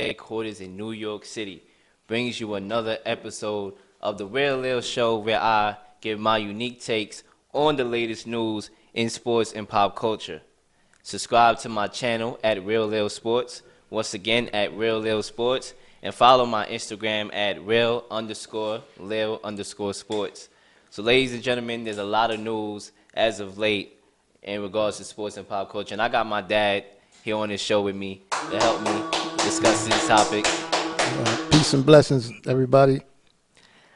headquarters in New York City, brings you another episode of The Real Leel Show where I give my unique takes on the latest news in sports and pop culture. Subscribe to my channel at Real Leel Sports, once again at Real Leel Sports, and follow my Instagram at real underscore leel underscore sports. So, ladies and gentlemen, there's a lot of news as of late in regards to sports and pop culture. And I got my dad here on this show with me to help me discuss this topic. Uh, peace and blessings, everybody.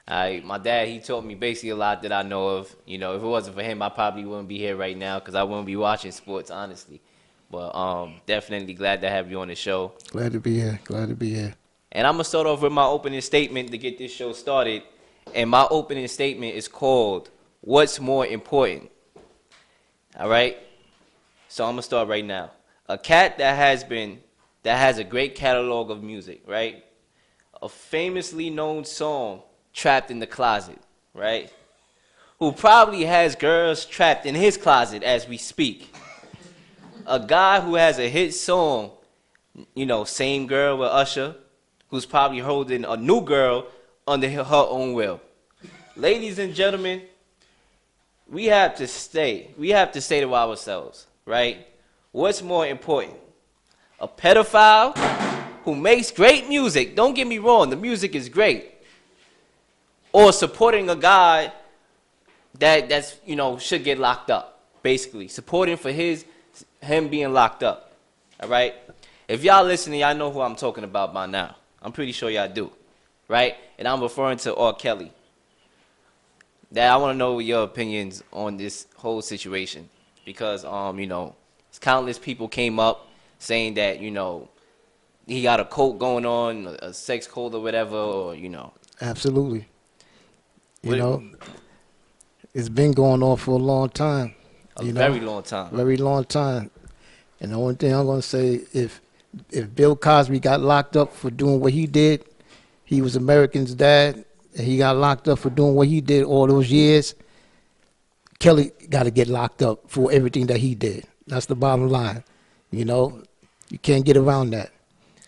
I, my dad, he taught me basically a lot that I know of. You know, if it wasn't for him, I probably wouldn't be here right now because I wouldn't be watching sports, honestly. But um, definitely glad to have you on the show. Glad to be here. Glad to be here. And I'm gonna start off with my opening statement to get this show started. And my opening statement is called "What's More Important." All right. So I'm gonna start right now. A cat that has been that has a great catalog of music, right? A famously known song, "Trapped in the Closet," right? Who probably has girls trapped in his closet as we speak. A guy who has a hit song, you know, same girl with Usher, who's probably holding a new girl under her own will. Ladies and gentlemen, we have to stay. We have to say to ourselves, right? What's more important? A pedophile who makes great music. Don't get me wrong, the music is great. Or supporting a guy that that's you know should get locked up. Basically, supporting for his him being locked up. All right. If y'all listening, y'all know who I'm talking about by now. I'm pretty sure y'all do, right? And I'm referring to R. Kelly. That I want to know your opinions on this whole situation because um you know countless people came up saying that you know he got a cult going on, a sex cult or whatever, or you know. Absolutely. You what, know, it's been going on for a long time. A very know, long time. Very long time. And the only thing I'm gonna say, if if Bill Cosby got locked up for doing what he did, he was American's dad, and he got locked up for doing what he did all those years. Kelly got to get locked up for everything that he did. That's the bottom line. You know, you can't get around that.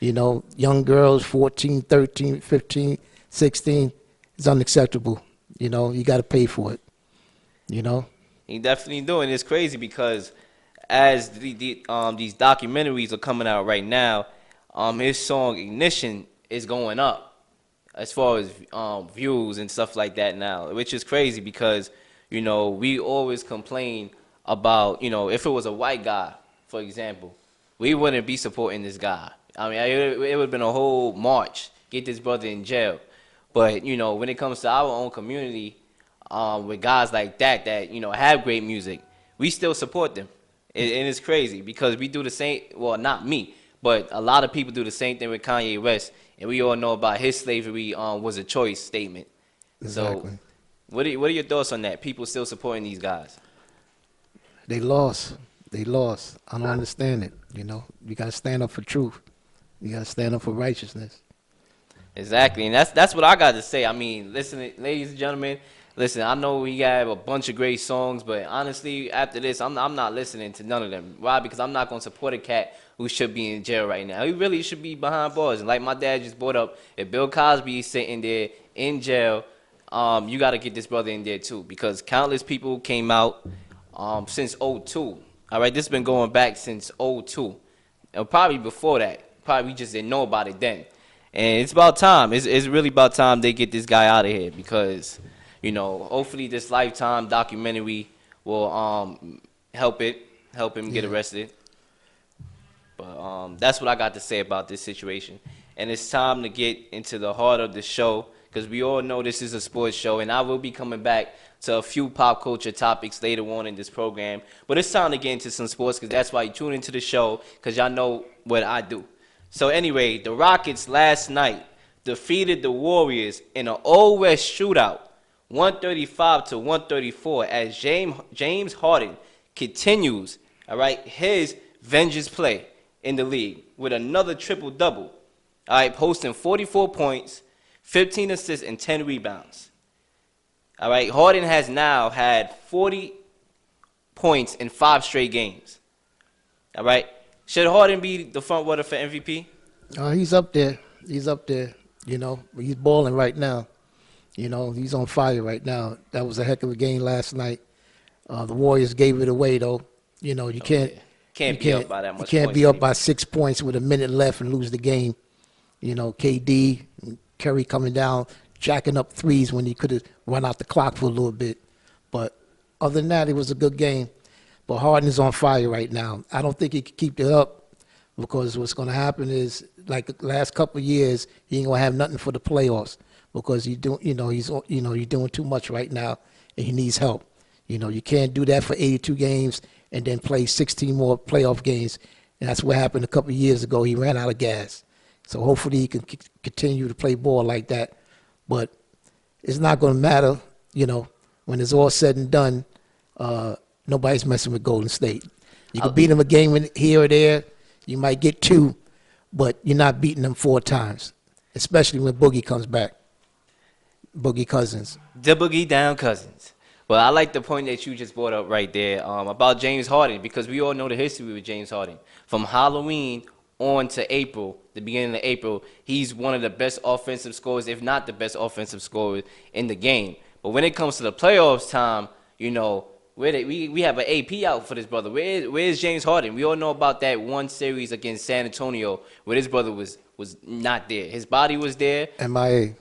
You know, young girls, 14, 13, 15, 16, is unacceptable. You know, you got to pay for it. You know? He definitely doing. It's crazy because as the, the, um, these documentaries are coming out right now, um, his song Ignition is going up as far as um, views and stuff like that now, which is crazy because you know we always complain about you know if it was a white guy, for example, we wouldn't be supporting this guy. I mean, it, it would have been a whole march get this brother in jail. But you know, when it comes to our own community, um, with guys like that that you know have great music, we still support them. And, and it's crazy because we do the same. Well, not me, but a lot of people do the same thing with Kanye West, and we all know about his slavery um, was a choice statement. Exactly. So, what are, what are your thoughts on that? People still supporting these guys? They lost. They lost. I don't understand it. You know, you got to stand up for truth. You got to stand up for righteousness. Exactly, and that's that's what I got to say. I mean, listen, ladies and gentlemen, Listen, I know we got a bunch of great songs, but honestly, after this, I'm I'm not listening to none of them. Why? Because I'm not gonna support a cat who should be in jail right now. He really should be behind bars. And like my dad just brought up, if Bill Cosby is sitting there in jail, um, you got to get this brother in there too, because countless people came out um, since 02. All right, this has been going back since 02, and probably before that. Probably we just didn't know about it then. And it's about time. It's, it's really about time they get this guy out of here because you know, hopefully this lifetime documentary will um help it help him get arrested. But um, that's what I got to say about this situation. And it's time to get into the heart of the show because we all know this is a sports show, and I will be coming back to a few pop culture topics later on in this program. But it's time to get into some sports because that's why you tune into the show because y'all know what I do. So anyway, the Rockets last night defeated the Warriors in an Old West shootout 135 to 134 as James James Harden continues, all right, his vengeance play in the league with another triple double. All right, posting 44 points, 15 assists, and 10 rebounds. All right, Harden has now had 40 points in five straight games. All right, should Harden be the front runner for MVP? Uh, he's up there. He's up there. You know, he's balling right now. You know, he's on fire right now. That was a heck of a game last night. Uh, the Warriors gave it away though. You know, you can't yeah. Can't you be up by that much You can't be up by six points with a minute left and lose the game. You know, KD, Curry coming down, jacking up threes when he could have run out the clock for a little bit. But other than that, it was a good game. But Harden is on fire right now. I don't think he can keep it up because what's going to happen is, like the last couple years, he ain't going to have nothing for the playoffs because he do, you know, he's, you know, he's doing too much right now and he needs help. You know, you can't do that for 82 games and then play 16 more playoff games. And that's what happened a couple years ago. He ran out of gas. So hopefully he can c- continue to play ball like that. But it's not going to matter, you know, when it's all said and done. Uh, nobody's messing with Golden State. You can beat them a game in- here or there. You might get two, but you're not beating them four times, especially when Boogie comes back. Boogie Cousins. The Boogie Down Cousins. Well, I like the point that you just brought up right there um, about James Harden because we all know the history with James Harden. From Halloween on to April, the beginning of April, he's one of the best offensive scorers, if not the best offensive scorer in the game. But when it comes to the playoffs time, you know, where they, we, we have an AP out for this brother. Where, where's James Harden? We all know about that one series against San Antonio where this brother was, was not there. His body was there, MIA.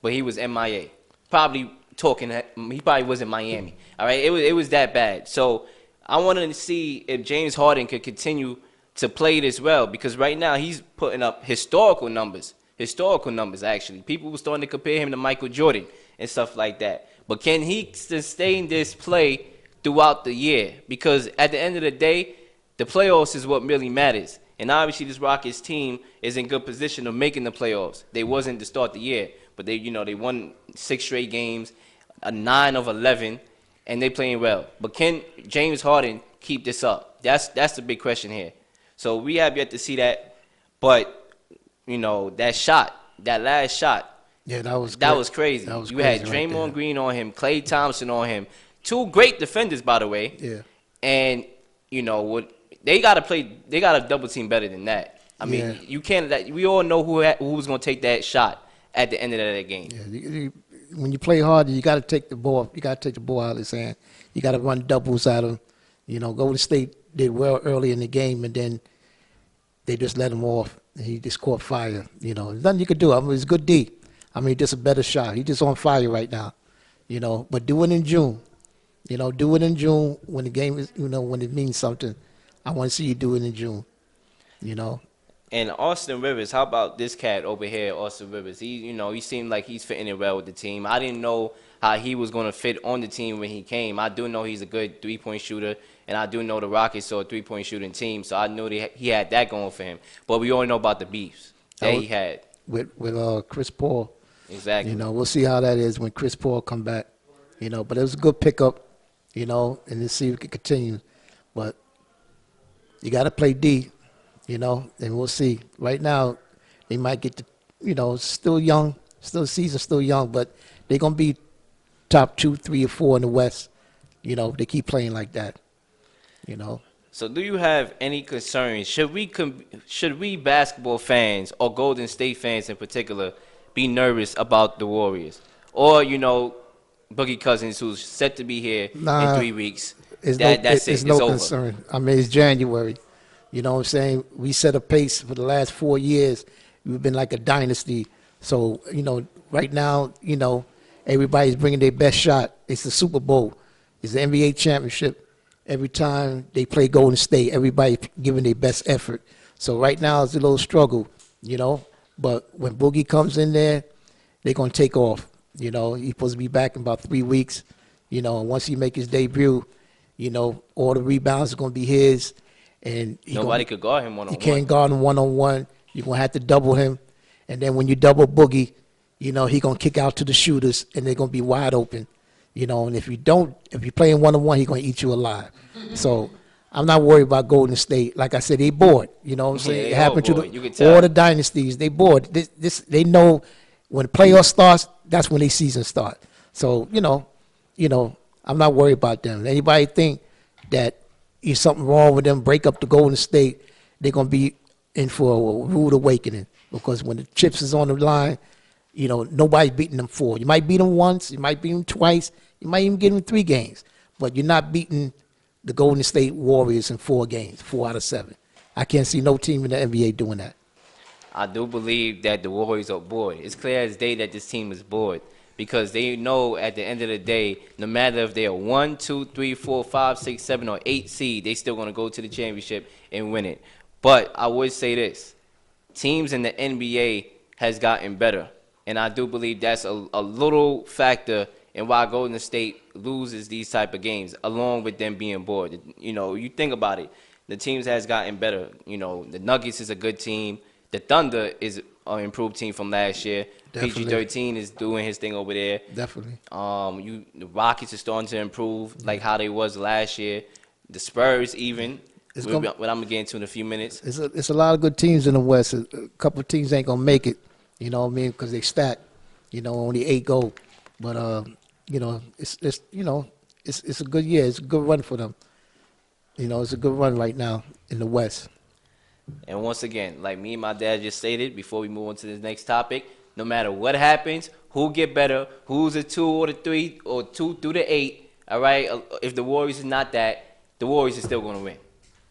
but he was MIA. Probably talking. He probably was in Miami. All right, it was it was that bad. So I wanted to see if James Harden could continue to play this well because right now he's putting up historical numbers. Historical numbers actually. People were starting to compare him to Michael Jordan and stuff like that. But can he sustain this play throughout the year? Because at the end of the day, the playoffs is what really matters. And obviously, this Rockets team is in good position of making the playoffs. They wasn't to start the year, but they, you know, they won six straight games, a nine of eleven, and they playing well. But can James Harden keep this up? That's that's the big question here. So we have yet to see that. But you know, that shot, that last shot, Yeah, that was that great. was crazy. That was you crazy had right Draymond there. Green on him, Klay Thompson on him, two great defenders, by the way. Yeah. And you know what? They got to play. They got to double team better than that. I mean, Yeah. you can't. That, we all know who had, who was going to take that shot at the end of that game. Yeah, you, you, when you play hard, you got to take the ball. You got to take the ball out of his hand. You got to run doubles at him. You know, go to State did well early in the game, and then they just let him off. He just caught fire. You know, nothing you could do. I mean, it's good D. I mean, just a better shot. He's just on fire right now. You know, but do it in June. You know, do it in June when the game is. You know, when it means something. I want to see you do it in June. You know, And Austin Rivers, how about this cat over here, Austin Rivers? He, you know, he seemed like he's fitting in well with the team. I didn't know how he was going to fit on the team when he came. I do know he's a good three-point shooter, and I do know the Rockets are a three-point shooting team, so I knew they, he had that going for him. But we all know about the beefs that That he had. with with uh, Chris Paul. Exactly. You know, we'll see how that is when Chris Paul come back. You know, but it was a good pickup. You know, and let's see if it can continue. But you got to play D. You know, and we'll see. Right now, they might get the. You know, still young, still season still young, but they're gonna be top two, three, or four in the West. You know, if they keep playing like that. You know. So, do you have any concerns? Should we com- should we basketball fans or Golden State fans in particular be nervous about the Warriors, or you know, Boogie Cousins, who's set to be here Nah, in three weeks? It's that, no, that's it's it. no it's over. concern. I mean, it's January. You know what I'm saying? We set a pace for the last four years. We've been like a dynasty. So, you know, right now, you know, everybody's bringing their best shot. It's the Super Bowl. It's the NBA championship. Every time they play Golden State, everybody giving their best effort. So right now it's a little struggle, you know. But when Boogie comes in there, they're gonna take off. You know, he's supposed to be back in about three weeks. You know, and once he make his debut, you know, all the rebounds are gonna be his, and he gonna- Nobody could guard him one on one. you can't guard him one on one. You're gonna have to double him, and then when you double Boogie, you know he gonna kick out to the shooters, and they're gonna be wide open. You know, and if you don't, if you're playing one on one, he's gonna eat you alive. So I'm not worried about Golden State. Like I said, they bored. You know what I'm saying? they it happened to. You the, all the dynasties. They bored. This, this they know when the playoff starts. That's when their season start. So you know, you know, I'm not worried about them. Anybody think that is something wrong with them? Break up the Golden State. They're gonna be in for a rude awakening because when the chips is on the line, you know nobody's beating them four. You might beat them once, you might beat them twice, you might even get them three games, but you're not beating the Golden State Warriors in four games, four out of seven. I can't see no team in the NBA doing that. I do believe that the Warriors are bored. It's clear as day that this team is bored because they know at the end of the day, no matter if they are one, two, three, four, five, six, seven, or eight seed, they're still going to go to the championship and win it. But I would say this: teams in the NBA has gotten better, and I do believe that's a, a little factor in why Golden State loses these type of games, along with them being bored. You know, you think about it, the teams has gotten better. You know, the Nuggets is a good team. The Thunder is an improved team from last year. PG thirteen is doing his thing over there. Definitely. Um, you the Rockets are starting to improve like how they was last year. The Spurs even. It's What gonna- I'm gonna get into in a few minutes. It's a, it's a lot of good teams in the West. A, a couple of teams ain't gonna make it, you know what I mean? Because they stack, you know, only eight go. But uh, you know, it's it's you know, it's it's a good year. It's a good run for them. You know, it's a good run right now in the West. And once again, like me and my dad just stated before we move on to the next topic, no matter what happens, who get better, who's a two or the three or two through the eight, all right? If the Warriors is not that, the Warriors is still going to win,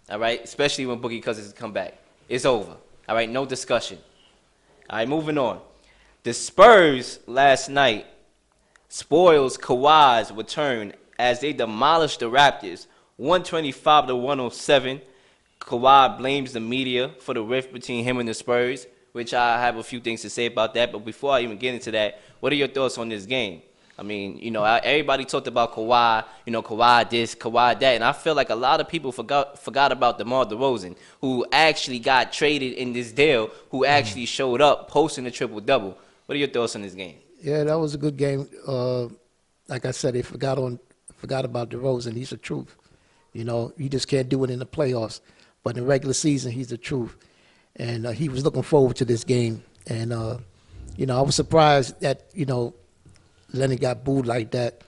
all right? Especially when Boogie Cousins come back. It's over, all right? No discussion. All right, moving on. The Spurs last night spoils Kawhi's return as they demolished the Raptors 125 to 107. Kawhi blames the media for the rift between him and the Spurs, which I have a few things to say about that. But before I even get into that, what are your thoughts on this game? I mean, you know, everybody talked about Kawhi, you know, Kawhi this, Kawhi that, and I feel like a lot of people forgot forgot about DeMar DeRozan, who actually got traded in this deal, who actually showed up posting a triple double. What are your thoughts on this game? Yeah, that was a good game. Uh, like I said, they forgot on forgot about DeRozan. He's the truth. You know, you just can't do it in the playoffs, but in the regular season, he's the truth. And uh, he was looking forward to this game. And uh, you know, I was surprised that you know Leonard got booed like that.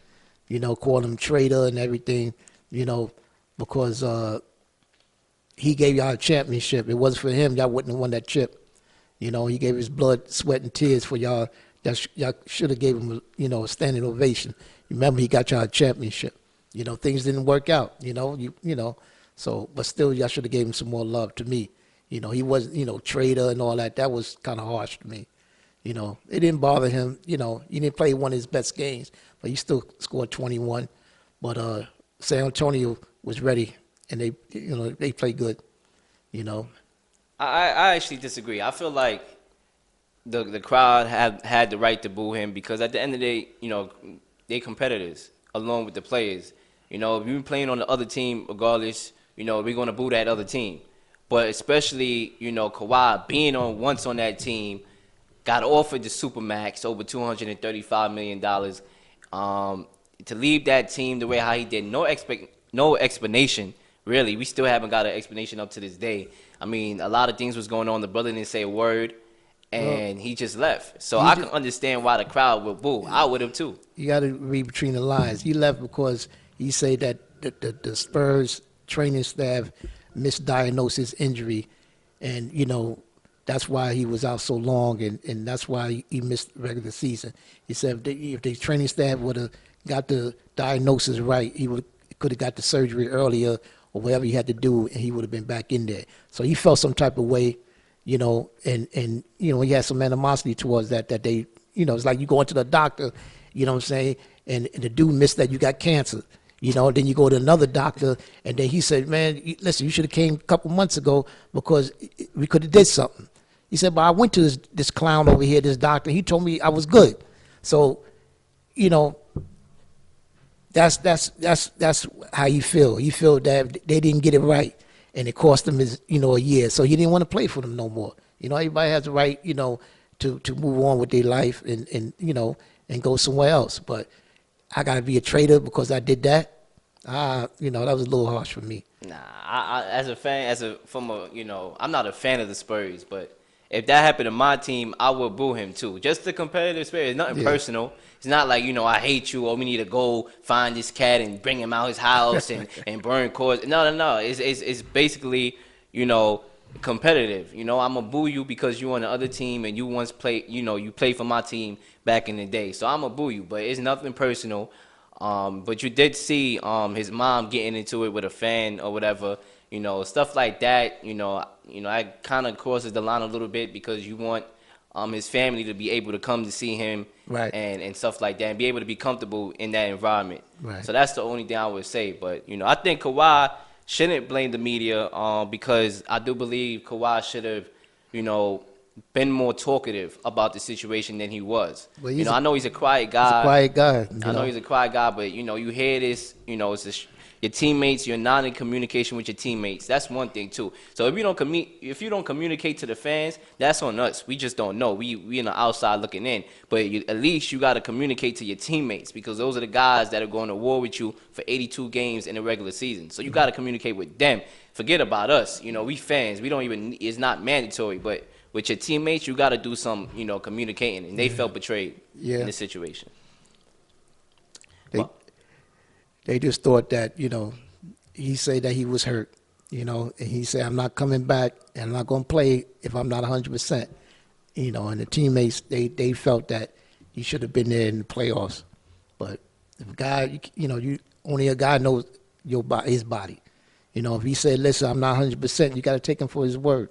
You know, called him traitor and everything. You know, because uh, he gave y'all a championship. It wasn't for him, y'all wouldn't have won that chip. You know, he gave his blood, sweat, and tears for y'all. Y'all, sh- y'all should have gave him, you know, a standing ovation. Remember, he got y'all a championship. You know, things didn't work out. You know, you you know, so but still, y'all should have gave him some more love to me. You know, he wasn't, you know, traitor and all that. That was kind of harsh to me. You know, it didn't bother him. You know, he didn't play one of his best games, but he still scored 21. But uh, San Antonio was ready, and they, you know, they played good. You know, I, I actually disagree. I feel like the the crowd had had the right to boo him because at the end of the day, you know, they competitors along with the players. You know, if you're playing on the other team, regardless, you know, we're gonna boo that other team. But especially, you know, Kawhi being on once on that team, got offered the supermax over two hundred and thirty-five million dollars. Um, to leave that team the way how he did, no expect, no explanation. Really, we still haven't got an explanation up to this day. I mean, a lot of things was going on. The brother didn't say a word, and he just left. So he I ju- can understand why the crowd would boo. I would have too. you got to read between the lines. He left because he said that the, the, the Spurs training staff misdiagnosed his injury, and you know that's why he was out so long, and, and that's why he missed the regular season. He said if the, if the training staff would have got the diagnosis right, he would could have got the surgery earlier or whatever he had to do, and he would have been back in there. So he felt some type of way, you know, and and you know he had some animosity towards that that they, you know, it's like you go into the doctor, you know what I'm saying, and, and the dude missed that you got cancer. You know, then you go to another doctor, and then he said, "Man, listen, you should have came a couple months ago because we could have did something." He said, "But I went to this this clown over here, this doctor. He told me I was good." So, you know, that's that's that's that's how you feel. You feel that they didn't get it right, and it cost him his you know a year. So he didn't want to play for them no more. You know, everybody has the right you know to to move on with their life and and you know and go somewhere else. But I got to be a traitor because I did that. Ah, you know that was a little harsh for me. Nah, I, I, as a fan, as a from a you know, I'm not a fan of the Spurs, but if that happened to my team, I would boo him too. Just the competitive spirit. It's nothing Yeah. personal. It's not like you know I hate you or we need to go find this cat and bring him out his house and, and burn cores. No, no, no. It's, it's it's basically you know competitive. You know, I'm gonna boo you because you on the other team and you once played. You know, you played for my team back in the day. So I'm gonna boo you, but it's nothing personal. Um, but you did see um, his mom getting into it with a fan or whatever. You know, stuff like that. You know, you know, that kind of crosses the line a little bit because you want um, his family to be able to come to see him Right. and, and stuff like that and be able to be comfortable in that environment. Right. So that's the only thing I would say. But, you know, I think Kawhi shouldn't blame the media um, because I do believe Kawhi should have, you know, been more talkative about the situation than he was. Well, you know, a- I know he's a quiet guy. He's a quiet guy. I know know. he's a quiet guy, but you know, you hear this, you know, it's a your teammates. You're not in communication with your teammates. That's one thing too. So if you don't commu- if you don't communicate to the fans, that's on us. We just don't know. We we in the outside looking in. But you, at least you got to communicate to your teammates because those are the guys that are going to war with you for 82 games in the regular season. So you mm-hmm. got to communicate with them. Forget about us. You know, we fans. We don't even. It's not mandatory, but. With your teammates, you got to do some, you know, communicating, and they felt betrayed Yeah. in this situation. They, they just thought that, you know, he said that he was hurt, you know, and he said, I'm not coming back and I'm not going to play if I'm not 100%. You know, and the teammates, they, they felt that he should have been there in the playoffs. But if a guy, you, know, you only a guy knows your bo- his body. You know, if he said, listen, I'm not 100%, you got to take him for his word.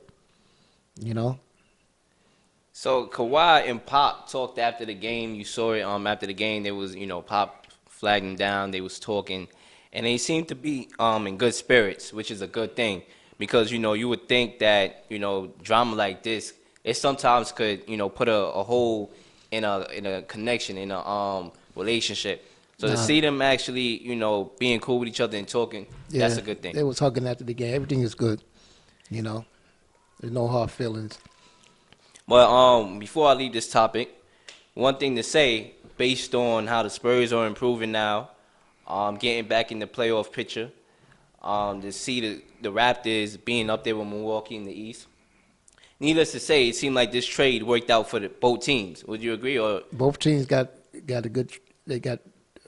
You know? So Kawhi and Pop talked after the game. You saw it um after the game. There was you know Pop flagging down. They was talking, and they seemed to be um in good spirits, which is a good thing because you know you would think that you know drama like this it sometimes could you know put a, a hole in a in a connection in a um relationship. So to see them actually you know being cool with each other and talking, yeah, that's a good thing. They was hugging after the game. Everything is good. You know? There's no hard feelings. But um, before I leave this topic, one thing to say, based on how the Spurs are improving now, um, getting back in the playoff picture, um, to see the, the Raptors being up there with Milwaukee in the East. Needless to say, it seemed like this trade worked out for the, both teams. Would you agree? Or both teams got got a good they got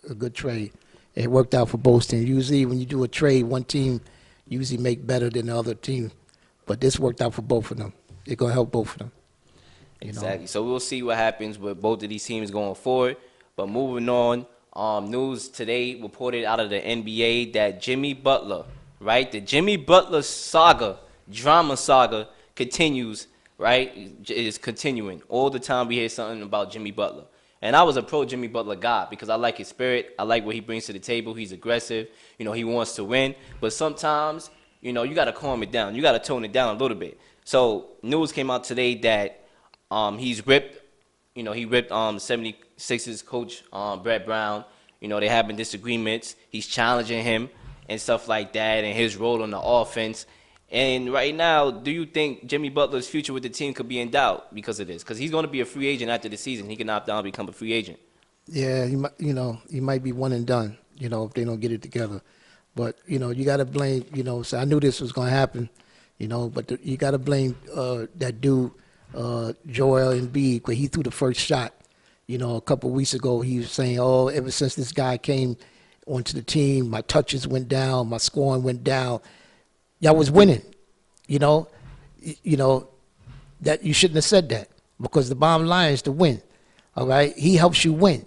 a good trade. It worked out for both teams. Usually, when you do a trade, one team usually make better than the other team, but this worked out for both of them. It's gonna help both of them. You know? Exactly. So we'll see what happens with both of these teams going forward. But moving on, um, news today reported out of the NBA that Jimmy Butler, right, the Jimmy Butler saga, drama saga, continues. Right, is continuing all the time. We hear something about Jimmy Butler, and I was a pro Jimmy Butler guy because I like his spirit. I like what he brings to the table. He's aggressive. You know, he wants to win. But sometimes, you know, you got to calm it down. You got to tone it down a little bit. So news came out today that um, he's ripped, you know, he ripped um, 76ers coach um, Brett Brown. You know, they having disagreements. He's challenging him and stuff like that and his role on the offense. And right now, do you think Jimmy Butler's future with the team could be in doubt because of this? Because he's going to be a free agent after the season. He can opt out and become a free agent. Yeah, he might, you know, he might be one and done. You know, if they don't get it together. But you know, you got to blame. You know, so I knew this was going to happen. You know, but the, you got to blame uh, that dude, uh, Joel Embiid, because he threw the first shot. You know, a couple weeks ago, he was saying, "Oh, ever since this guy came onto the team, my touches went down, my scoring went down. Y'all was winning." You know, you know that you shouldn't have said that because the bottom line is to win. All right, he helps you win.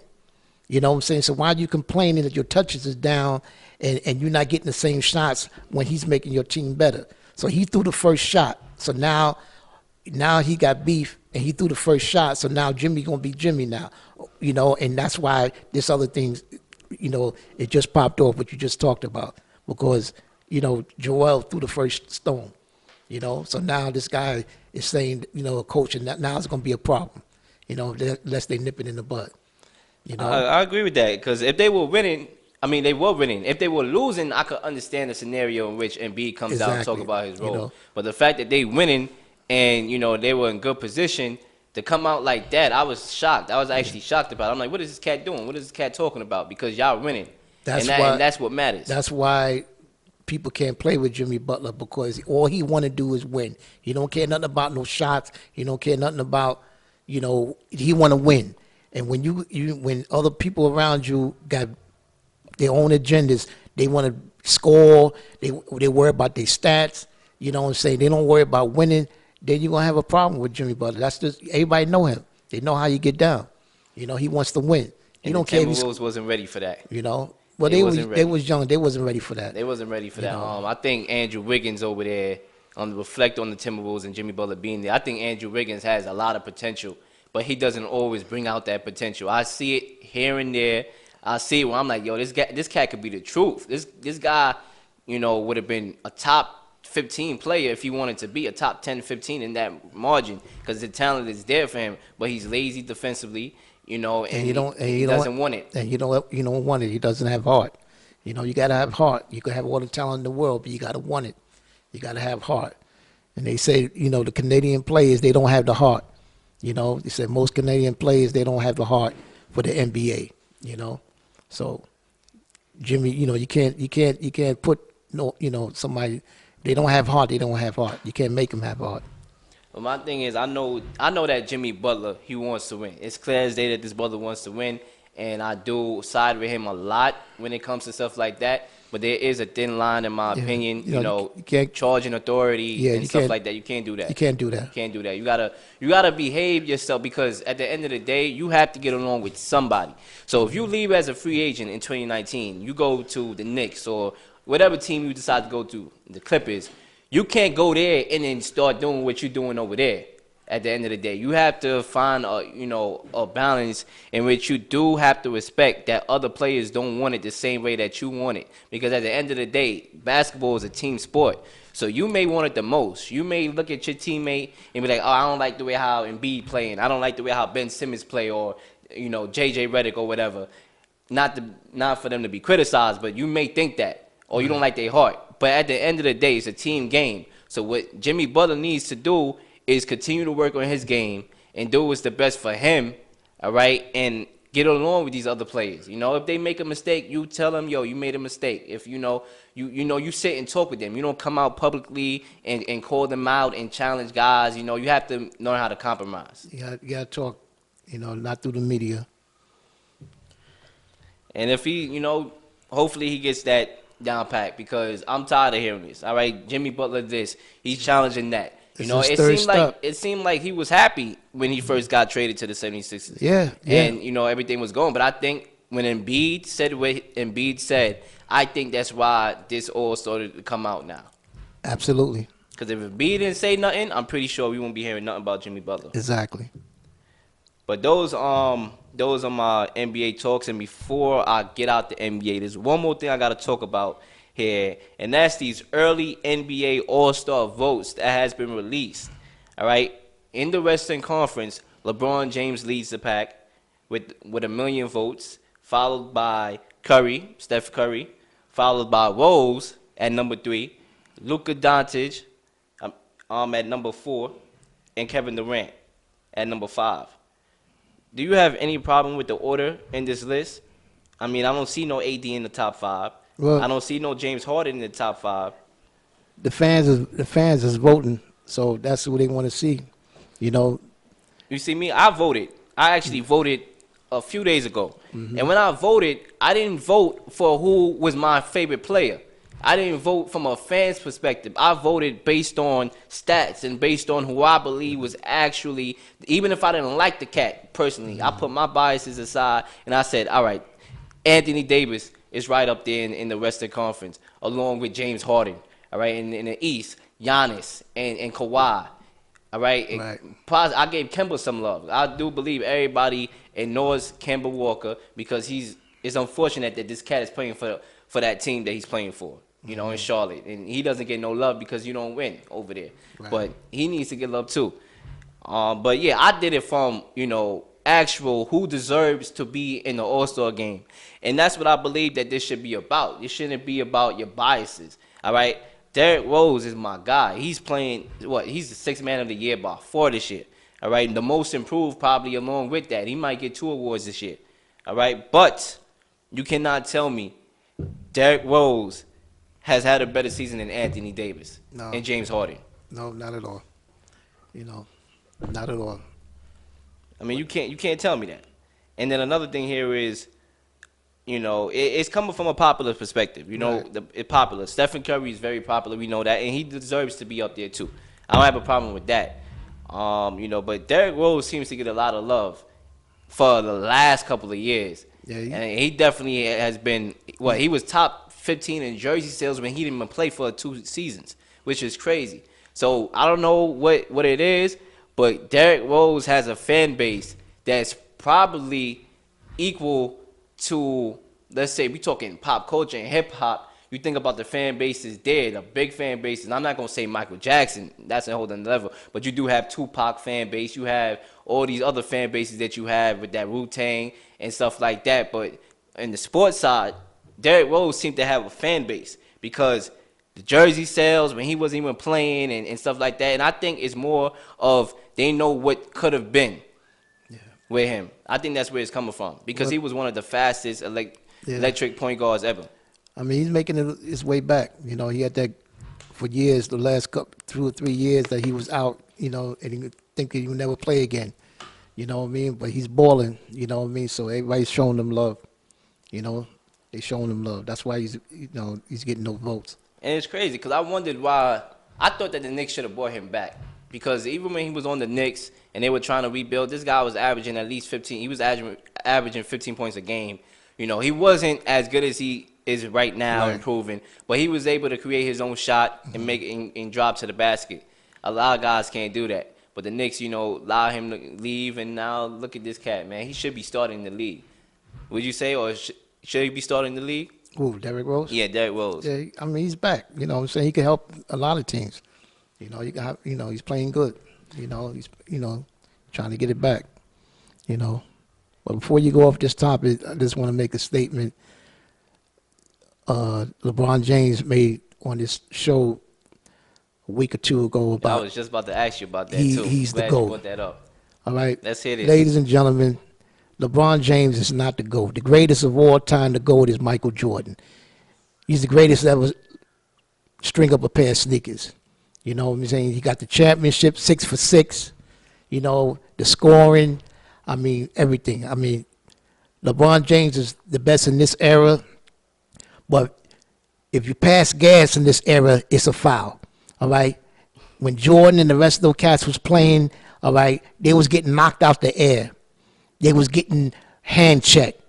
You know what I'm saying? So why are you complaining that your touches is down and, and you're not getting the same shots when he's making your team better? So he threw the first shot. So now now he got beef and he threw the first shot. So now Jimmy gonna be Jimmy now. You know, and that's why this other things, you know, it just popped off what you just talked about. Because, you know, Joel threw the first stone. You know, so now this guy is saying, you know, a coach, and now it's gonna be a problem. You know, unless they nip it in the bud. You know, I, I agree with that because if they were winning, I mean, they were winning. If they were losing, I could understand the scenario in which Embiid comes out and talk about his You role. know. But the fact that they winning and you know they were in good position to come out like that, I was shocked. I was actually shocked about. it. I'm like, what is this cat doing? What is this cat talking about? Because y'all winning, That's and, that, why- and that's what matters. That's why people can't play with Jimmy Butler because all he want to do is win. He don't care nothing about no shots. He don't care nothing about, you know, he want to win. And when you, you when other people around you got their own agendas, they want to score. They they worry about their stats. You know what I'm saying? They don't worry about winning. Then you're gonna have a problem with Jimmy Butler. That's just everybody know him. They know how you get down. You know he wants to win. And don't care. Timberwolves wasn't ready for that. you know. Well, They they was they was young. They wasn't ready for that. They wasn't ready for that. know. Um, I think Andrew Wiggins over there, on reflect on the Timberwolves and Jimmy Butler being there. I think Andrew Wiggins has a lot of potential, but he doesn't always bring out that potential. I see it here and there. I see it where I'm like, yo, this guy, this cat could be the truth. This this guy, you know, would have been a top 15 player if he wanted to be a top 10, 15 in that margin because the talent is there for him. But he's lazy defensively, you know, and, and you don't and he you don't doesn't want it. And you don't you don't want it. He doesn't have heart. You know, you gotta have heart. You can have all the talent in the world, but you gotta want it. You gotta have heart. And they say, you know, the Canadian players they don't have the heart. You know, they said most Canadian players they don't have the heart for the NBA. You know, so Jimmy, you know, you can't you can't you can't put no you know somebody they don't have heart. They don't have heart. You can't make them have heart. But my thing is, I know, I know that Jimmy Butler, he wants to win. It's clear as day that this brother wants to win, and I do side with him a lot when it comes to stuff like that. But there is a thin line, in my Yeah. opinion. You You know, know, you can't- charging authority Yeah, and stuff like that. You can't do that. You can't do that. You can't do that. You gotta, you gotta behave yourself because at the end of the day, you have to get along with somebody. So if you leave as a free agent in 2019, you go to the Knicks or whatever team you decide to go to, the Clippers. You can't go there and then start doing what you're doing over there. At the end of the day, you have to find a you know a balance in which you do have to respect that other players don't want it the same way that you want it. Because at the end of the day, basketball is a team sport. So you may want it the most. You may look at your teammate and be like, "Oh, I don't like the way how Embiid playing. I don't like the way how Ben Simmons play, or you know JJ Redick or whatever." Not to not for them to be criticized, but you may think that, or you don't mm. like their heart. But at the end of the day, it's a team game. So what Jimmy Butler needs to do is continue to work on his game and do what's the best for him. All right, and get along with these other players. You know, if they make a mistake, you tell them, "Yo, you made a mistake." If you know, you you know, you sit and talk with them. You don't come out publicly and, and call them out and challenge guys. You know, you have to learn how to compromise. You got you got to talk. You know, not through the media. And if he, you know, hopefully he gets that down pat because I'm tired of hearing this. All right, Jimmy Butler, this he's challenging that. You know, it seemed like it seemed like he was happy when he first got traded to the 76ers. Yeah, yeah. And you know everything was going, but I think when Embiid said what Embiid said, I think that's why this all started to come out now. Absolutely. Because if Embiid didn't say nothing, I'm pretty sure we won't be hearing nothing about Jimmy Butler. Exactly. But those um those are my NBA talks. And before I get out the NBA, there's one more thing I gotta talk about here, and that's these early NBA All Star votes that has been released. All right, in the Western Conference, LeBron James leads the pack with with a million votes, followed by Curry, Steph Curry, followed by Rose at number three, Luka Doncic um, um at number four, and Kevin Durant at number five. Do you have any problem with the order in this list? I mean, I don't see no AD in the top five. I don't see no James Harden in the top five. The fans is the fans is voting, so that's who they want to see. You know, You see me? I voted. I actually voted a few days ago. Mm-hmm. And when I voted, I didn't vote for who was my favorite player. I didn't vote from a fan's perspective. I voted based on stats and based on who I believe was actually, even if I didn't like the cat personally, I put my biases aside and I said, all right, Anthony Davis is right up there in, in the Western Conference, along with James Harden. All right, in, in the East, Giannis and, and Kawhi. All right, Right. pos- I gave Kemba some love. I do believe everybody ignores Kemba Walker because he's. It's unfortunate that this cat is playing for for that team that he's playing for. You know, in Charlotte, and he doesn't get no love because you don't win over there. Right. But he needs to get love too. Um, but yeah, I did it from you know actual who deserves to be in the All Star game, and that's what I believe that this should be about. It shouldn't be about your biases. All right, Derrick Rose is my guy. He's playing what? He's the sixth man of the year by four this year. All right, and the most improved probably along with that. He might get two awards this year. All right, but you cannot tell me Derrick Rose has had a better season than Anthony Davis No. and James Harden. no, not at all. You know, not at all. I mean, you can't you can't tell me that. And then another thing here is, you know, it, it's coming from a popular perspective. You know, Right. the, it popular. Stephen Curry is very popular. We know that, and he deserves to be up there too. I don't have a problem with that. Um, you know, but Derrick Rose seems to get a lot of love for the last couple of years. Yeah, he- and he definitely has been. Well, he was top 15 in jersey sales when he didn't even play for two seasons, which is crazy. So I don't know what what it is, but Derrick Rose has a fan base that's probably equal to let's say we're talking pop culture and hip hop. You think about the fan bases there, the big fan bases. And I'm not gonna say Michael Jackson, that's a whole other level. But you do have Tupac fan base. You have all these other fan bases that you have with that Wu Tang and stuff like that. But in the sports side, Derrick Rose seemed to have a fan base because the jersey sales when he wasn't even playing and, and stuff like that. And I think it's more of they know what could have been with him. I think that's where it's coming from because he was one of the fastest elect- Yeah. electric point guards ever. I mean, he's making it his way back. You know, he had that for years, the last couple, two or three years that he was out. You know, and he thinking he would never play again. You know what I mean? But he's balling. You know what I mean? So everybody's showing him love. You know, they showing him love. That's why he's you know he's getting those votes. And it's crazy because I wondered why. I thought that the Knicks should have brought him back because even when he was on the Knicks and they were trying to rebuild, this guy was averaging at least 15. He was averaging, averaging 15 points a game. You know, he wasn't as good as he is right now, Right. improving, but he was able to create his own shot and make it and, and drop to the basket. A lot of guys can't do that. But the Knicks, you know, allow him to leave, and now look at this cat, man. He should be starting the league. Would you say, or sh- should he be starting the league? Ooh, Derrick Rose. Yeah, Derrick Rose. Yeah, I mean he's back. You know, what I'm saying he can help a lot of teams. You know, you got you know he's playing good. You know, he's you know trying to get it back. You know, but before you go off this topic, I just want to make a statement. Uh, LeBron James made on this show a week or two ago about. I was just about to ask you about that He- too. he's the Glad GOAT. You brought that up. all right. Let's hear this. Ladies and gentlemen, LeBron James is not the GOAT. The greatest of all time, the GOAT is Michael Jordan. He's the greatest that ever string up a pair of sneakers. You know what I'm saying? He got the championship, six for six. You know, the scoring. I mean, everything. I mean, LeBron James is the best in this era. But if you pass gas in this era, it's a foul. All right. When Jordan and the rest of those cats was playing, all right, they was getting knocked out the air. They was getting hand checked.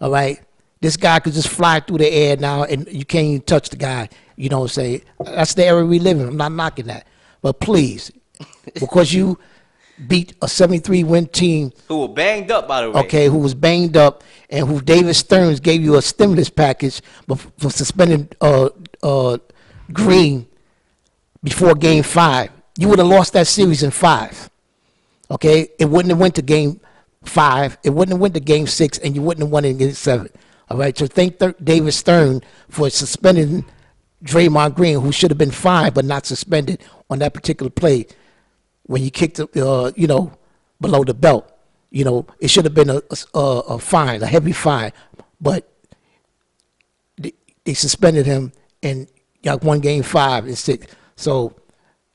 All right. This guy could just fly through the air now, and you can't even touch the guy. You know what I'm saying? That's the era we live in. I'm not knocking that, but please, because you beat a 73 win team Who were banged up by the way. okay, who was banged up and who David Stern gave you a stimulus package for suspending uh, uh, Green before Game Five. You would have lost that series in five. Okay, it wouldn't have went to Game Five. It wouldn't have went to Game Six, and you wouldn't have won in Game Seven. All right, so thank David Stern for suspending Draymond Green, who should have been fined but not suspended on that particular play when you kicked, uh, you know, below the belt. You know, it should have been a, a, a fine, a heavy fine, but they, they suspended him and got one game five and six. So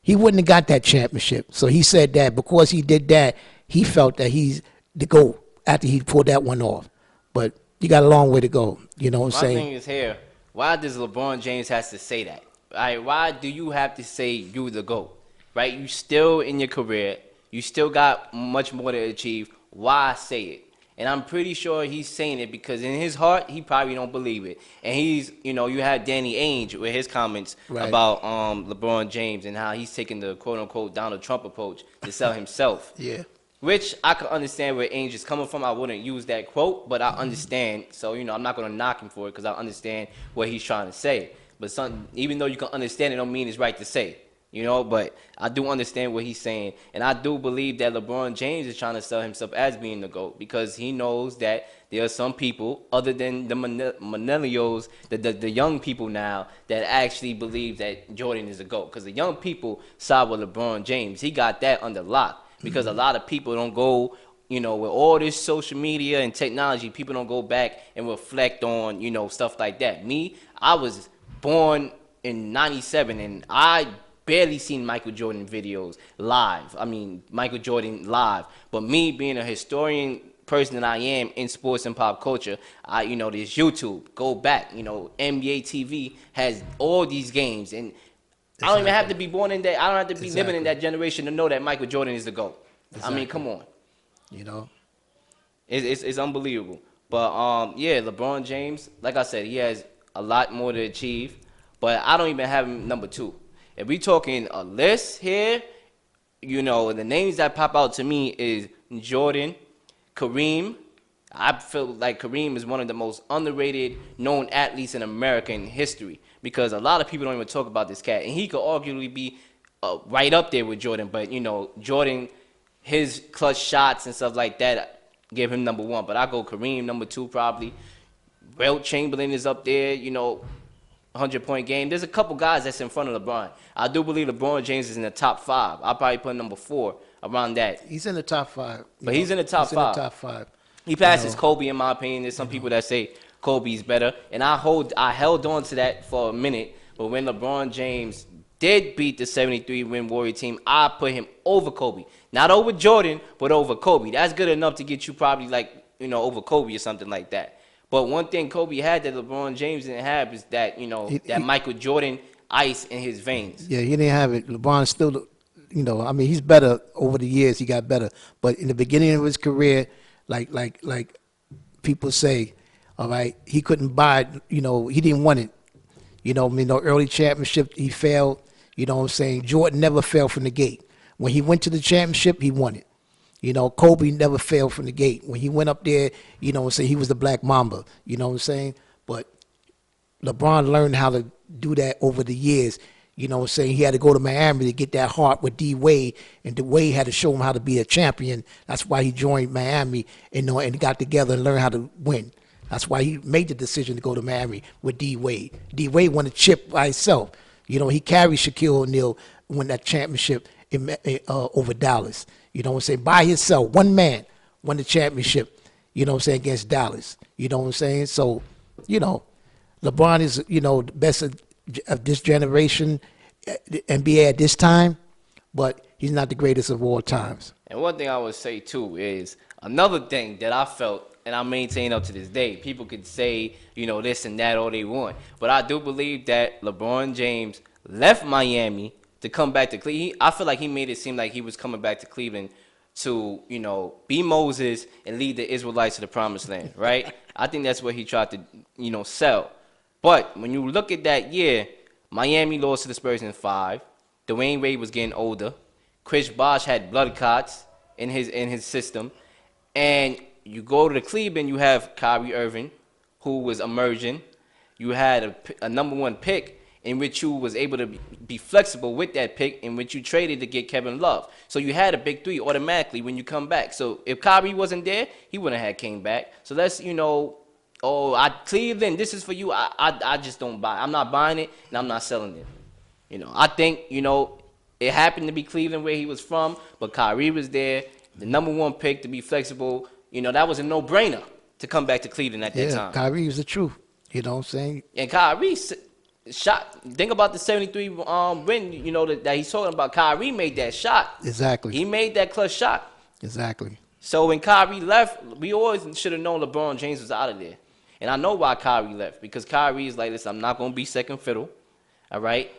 he wouldn't have got that championship. So he said that because he did that, he felt that he's the go after he pulled that one off. But you got a long way to go. You know what I'm My saying? thing is here. Why does LeBron James has to say that? Right? Why do you have to say you the GOAT? Right? You still in your career. You still got much more to achieve. Why say it? And I'm pretty sure he's saying it because in his heart he probably don't believe it. And he's, you know, you had Danny Ainge with his comments Right. about um, LeBron James and how he's taking the quote unquote Donald Trump approach to sell himself. Yeah. Which I could understand where Ainge is coming from. I wouldn't use that quote, but I understand. So you know, I'm not gonna knock him for it because I understand what he's trying to say. But some, even though you can understand it, don't mean it's right to say. You know, but I do understand what he's saying, and I do believe that LeBron James is trying to sell himself as being the goat because he knows that there are some people other than the millenn- millennials, the, the the young people now that actually believe that Jordan is a goat. Because the young people side with LeBron James, he got that under lock because a lot of people don't go you know with all this social media and technology people don't go back and reflect on you know stuff like that. Me i was born in 97 and i barely seen michael jordan videos live. I mean michael jordan live. But me being a historian person that I am in sports and pop culture, I you know there's YouTube. Go back, you know NBA TV has all these games, and I don't even have to be born in that. I don't have to be living in that generation to know that Michael Jordan is the goat. I mean, come on. You know, It's, it's, it's unbelievable. But um, yeah, LeBron James, like I said, he has a lot more to achieve. But I don't even have him number two. If we talking a list here, you know, the names that pop out to me is Jordan, Kareem. I feel like Kareem is one of the most underrated known athletes in American history because a lot of people don't even talk about this cat, and he could arguably be uh, right up there with Jordan. But you know, Jordan, his clutch shots and stuff like that give him number one. But I go Kareem number two probably. Wilt Chamberlain is up there. You know, 100 point game. There's a couple guys that's in front of LeBron. I do believe LeBron James is in the top five. I'll probably put number four around that. he's in the top five. you But he's in the top he's five. in the top five. He passes Kobe in my opinion. There's some people that say Kobe's better, and I hold I held on to that for a minute. But when LeBron James did beat the 73 win Warrior team, I put him over Kobe, not over Jordan, but over Kobe. That's good enough to get you probably like you know over Kobe or something like that. But one thing Kobe had that LeBron James didn't have is that you know He- that he- Michael Jordan ice in his veins. Yeah, he didn't have it. LeBron still, you know, I mean, he's better over the years. He got better, but in the beginning of his career, like like like people say, all right, he couldn't buy. it, You know, he didn't want it. You know, I mean, no early championship, he failed. You know what I'm saying? Jordan never fell from the gate. When he went to the championship, he won it. You know, Kobe never failed from the gate. When he went up there, you know what I'm saying, he was the Black Mamba. You know what I'm saying? But LeBron learned how to do that over the years. You know what I'm saying? He had to go to Miami to get that heart with D Wade, and D Wade had to show him how to be a champion. That's why he joined Miami and, know, and got together and learned how to win. That's why he made the decision to go to Miami with D Wade. D Wade won a chip by himself. You know, he carried Shaquille O'Neal win that championship in, uh, over Dallas. You know what I'm saying? By himself, one man won the championship. You know what I'm saying against Dallas. You know what I'm saying? So, you know, LeBron is, you know, the best of, of this generation, uh, NBA at this time, but he's not the greatest of all times. And one thing I would say too is another thing that I felt and I maintain up to this day. People could say, you know, this and that all they want. But I do believe that LeBron James left Miami to come back to Cleveland. I feel like he made it seem like he was coming back to Cleveland to, you know, be Moses and lead the Israelites to the promised land, right? I think that's what he tried to, you know, sell. But when you look at that year, Miami lost to the Spurs in five. Dwyane Wade was getting older. Chris Bosh had blood clots in his in his system, and you go to the Cleveland, you have Kyrie Irving, who was emerging. You had a number one pick in which you was able to be, flexible with that pick, in which you traded to get Kevin Love. So you had a big three automatically when you come back. So if Kyrie wasn't there, he wouldn't have came back. So let's you know, oh, I Cleveland, this is for you. I I, I just don't buy. I'm not buying it, and I'm not selling it. You know, I think, you know, it happened to be Cleveland where he was from, but Kyrie was there, the number one pick to be flexible. You know, that was a no brainer to come back to Cleveland at that time. Kyrie is the truth. You know what I'm saying? and Kyrie shot, think about the 73 um, win, you know, that, that he's talking about. Kyrie made that shot. Exactly. He made that clutch shot. exactly. So when Kyrie left, we always should have known LeBron James was out of there. And I know why Kyrie left because Kyrie is like, listen, I'm not going to be second fiddle. All right.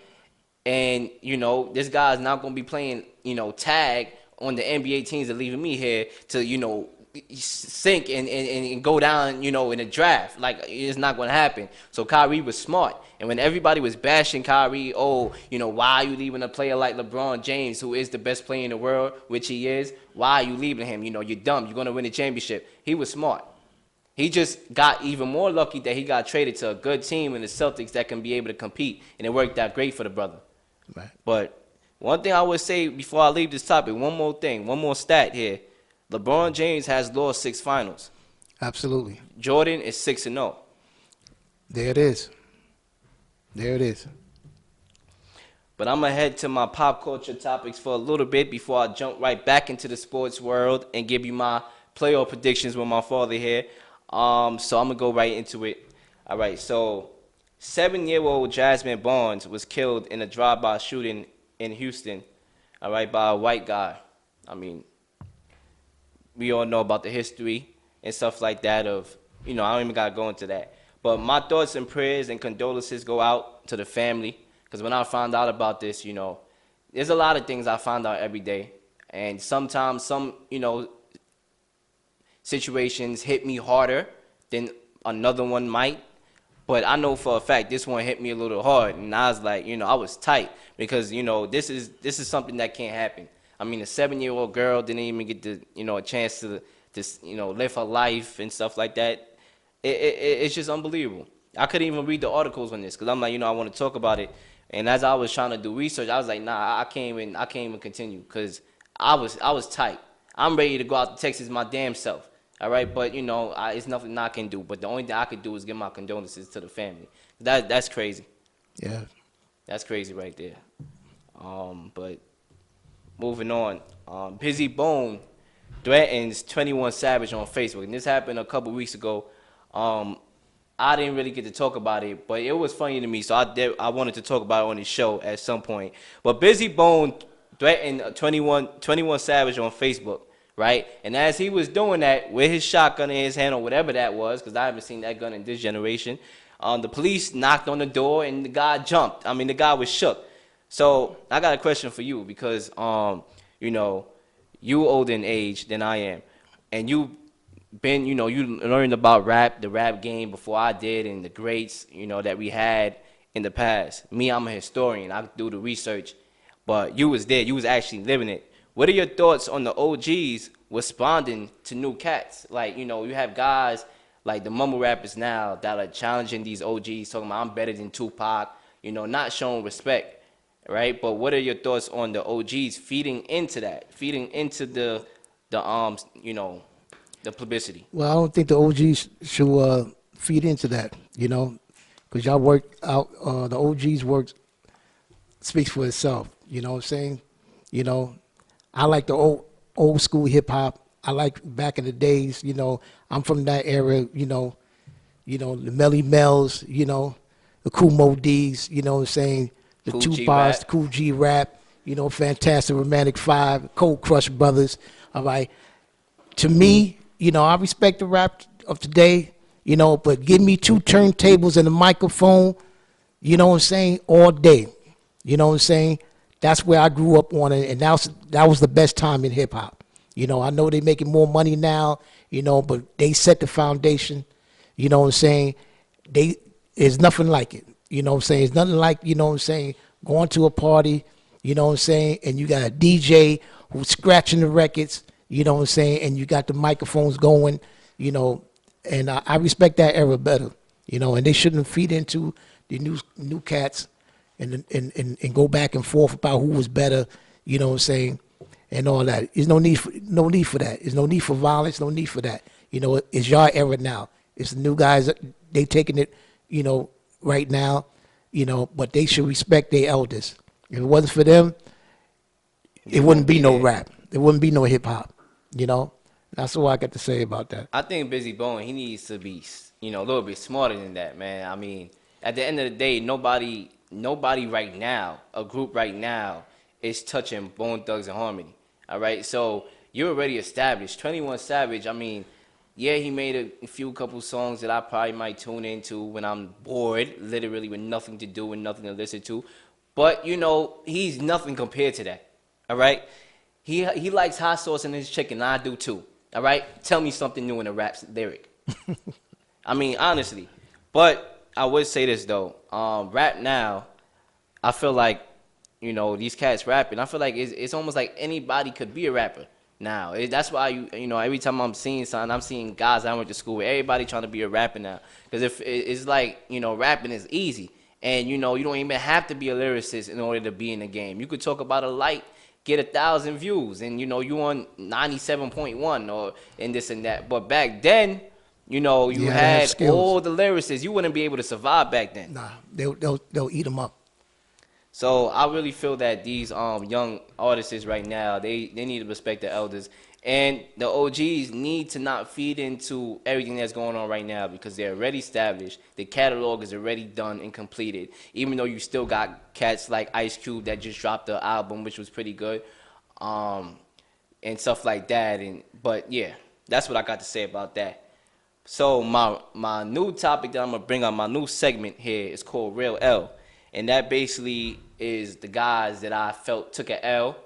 And, you know, this guy's not going to be playing, you know, tag on the NBA teams that leaving me here to, you know, sink and, and, and go down, you know, in a draft. Like, it's not going to happen. So Kyrie was smart. And when everybody was bashing Kyrie, oh, you know, why are you leaving a player like LeBron James, who is the best player in the world, which he is? Why are you leaving him? You know, you're dumb. You're going to win a championship. He was smart. He just got even more lucky that he got traded to a good team in the Celtics that can be able to compete. And it worked out great for the brother. Right. But one thing I would say before I leave this topic, one more thing, one more stat here. LeBron James has lost six finals. Absolutely. Jordan is six and oh. zero. There it is. There it is. But I'm gonna head to my pop culture topics for a little bit before I jump right back into the sports world and give you my playoff predictions with my father here. Um, so I'm gonna go right into it. All right. So, seven-year-old Jasmine Barnes was killed in a drive-by shooting in Houston. All right, by a white guy. I mean, we all know about the history. and stuff like that. Of you know, I don't even gotta go into that. But my thoughts and prayers and condolences go out to the family because when I found out about this, you know, there's a lot of things I find out every day, and sometimes some you know situations hit me harder than another one might. But I know for a fact this one hit me a little hard, and I was like, you know, I was tight because you know this is this is something that can't happen. I mean, a seven-year-old girl didn't even get the you know a chance to just you know live her life and stuff like that. It, it, it's just unbelievable. I couldn't even read the articles on this because I'm like, you know, I want to talk about it. And as I was trying to do research, I was like, nah, I can't even I can't even continue because I was I was tight. I'm ready to go out to Texas my damn self. All right, but you know, I, it's nothing I can do. But the only thing I can do is give my condolences to the family. That that's crazy. Yeah. That's crazy right there. Um, but moving on, um, Bizzy Bone threatens 21 Savage on Facebook, and this happened a couple weeks ago. Um, I didn't really get to talk about it, but it was funny to me, so I did, I wanted to talk about it on the show at some point. But Bizzy Bone threatened 21, 21 Savage on Facebook right? And as he was doing that with his shotgun in his hand or whatever that was, because I haven't seen that gun in this generation, um, the police knocked on the door and the guy jumped. I mean, the guy was shook. So I got a question for you because, um, you know, you older in age than I am, and you been, you know, you learned about rap, the rap game before I did, and the greats, you know, that we had in the past. Me, I'm a historian. I do the research, but you was there. You was actually living it. What are your thoughts on the OGs responding to new cats? Like, you know, you have guys like the mumble rappers now that are challenging these OGs, talking about I'm better than Tupac, you know, not showing respect, right? But what are your thoughts on the OGs feeding into that, feeding into the the um, you know, the publicity? Well, I don't think the OGs should uh, feed into that, you know, because y'all work out. Uh, the OGs work speaks for itself. You know what I'm saying? You know, I like the old old school hip hop. I like back in the days, you know, I'm from that era, you know, you know, the Melle Mels, you know, the Kool Moe Dees, you know what I'm saying? The Kool two G bars, Rap. Kool G Rap, you know, fantastic romantic five, Cold Crush Brothers. All right. To me, you know, I respect the rap of today, you know, but give me two turntables and a microphone, you know what I'm saying, all day. You know what I'm saying? That's where I grew up on it, and that was that was the best time in hip hop. You know, I know they making more money now, you know, but they set the foundation. You know what I'm saying? They there's nothing like it. You know what I'm saying? It's nothing like, you know what I'm saying, going to a party, you know what I'm saying, and you got a DJ who's scratching the records, you know what I'm saying, and you got the microphones going, you know, and I, I respect that era better, you know, and they shouldn't feed into the new new cats and, and, and, and go back and forth about who was better, you know what I'm saying, and all that. There's no need for no need for that. There's no need for violence, no need for that. You know, it's your era now. It's the new guys they taking it, you know, right now, you know, but they should respect their elders. If it wasn't for them, it wouldn't be no rap. There wouldn't be no hip hop. You know? That's all I got to say about that. I think Bizzy Bone, he needs to be, you know, a little bit smarter than that, man. I mean, at the end of the day, nobody, nobody right now, a group right now, is touching Bone Thugs-n-Harmony. All right, so you're already established. Twenty One Savage. I mean, yeah, he made a, few couple songs that I probably might tune into when I'm bored, literally with nothing to do and nothing to listen to. But you know, he's nothing compared to that. All right, he he likes hot sauce in his chicken. I do too. All right, tell me something new in a rap lyric. I mean, honestly. But I would say this though. Um, rap now, I feel like, you know, these cats rapping. I feel like it's, it's almost like anybody could be a rapper now. It, that's why you you know every time I'm seeing something, I'm seeing guys I went to school with. Everybody trying to be a rapper now. Because if it, it's like you know, rapping is easy, and you know you don't even have to be a lyricist in order to be in the game. You could talk about a light. Get a thousand views, and you know you on ninety-seven point one, or and this and that. But back then, you know, you You had to have had skills. all the lyricists. You wouldn't be able to survive back then. Nah, they'll they'll they'll eat them up. So I really feel that these um young artists right now, they they need to respect the elders, and the OGs need to not feed into everything that's going on right now because they're already established. The catalog is already done and completed. Even though you still got cats like Ice Cube that just dropped the album, which was pretty good, um, and stuff like that. And but yeah, that's what I got to say about that. So my my new topic that I'm gonna bring on my new segment here is called Real L, and that basically is the guys that I felt took a L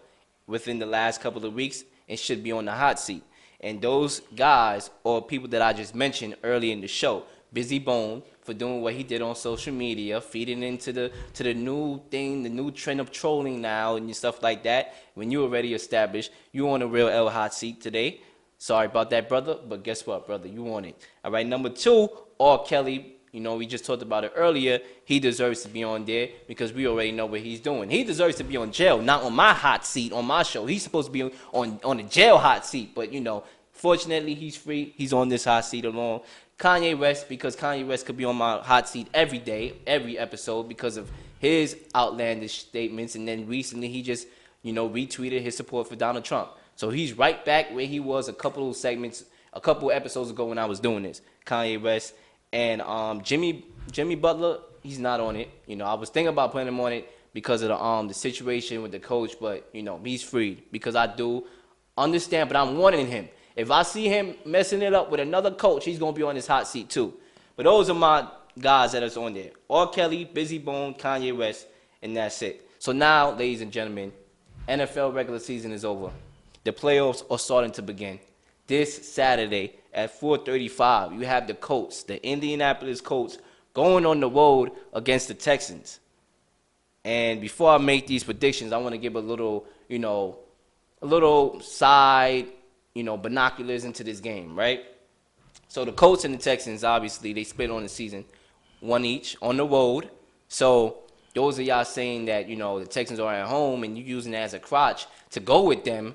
within the last couple of weeks and should be on the hot seat. And those guys or people that I just mentioned early in the show, Bizzy Bone for doing what he did on social media, feeding into the to the new thing, the new trend of trolling now and stuff like that. When you already established, you on a real L hot seat today. Sorry about that, brother, but guess what, brother? You want it. All right, number two, R. Kelly. You know, we just talked about it earlier. He deserves to be on there because we already know what he's doing. He deserves to be on jail, not on my hot seat on my show. He's supposed to be on on the jail hot seat, but you know, fortunately, he's free. He's on this hot seat alone. Kanye West, because Kanye West could be on my hot seat every day, every episode, because of his outlandish statements. And then recently, he just, you know, retweeted his support for Donald Trump. So he's right back where he was a couple of segments, a couple episodes ago when I was doing this. Kanye West and um, Jimmy Jimmy Butler, he's not on it. You know, I was thinking about putting him on it because of the um the situation with the coach, but you know, he's free because I do understand, but I'm warning him. If I see him messing it up with another coach, he's gonna be on his hot seat too. But those are my guys that is on there. R. Kelly, Bizzy Bone, Kanye West, and that's it. So now, ladies and gentlemen, NFL regular season is over. The playoffs are starting to begin. This Saturday at 4:35, you have the Colts, the Indianapolis Colts, going on the road against the Texans. And before I make these predictions, I want to give a little, you know, a little side, you know, binoculars into this game, right? So the Colts and the Texans, obviously, they split on the season, one each on the road. So those of y'all saying that you know the Texans are at home and you're using it as a crotch to go with them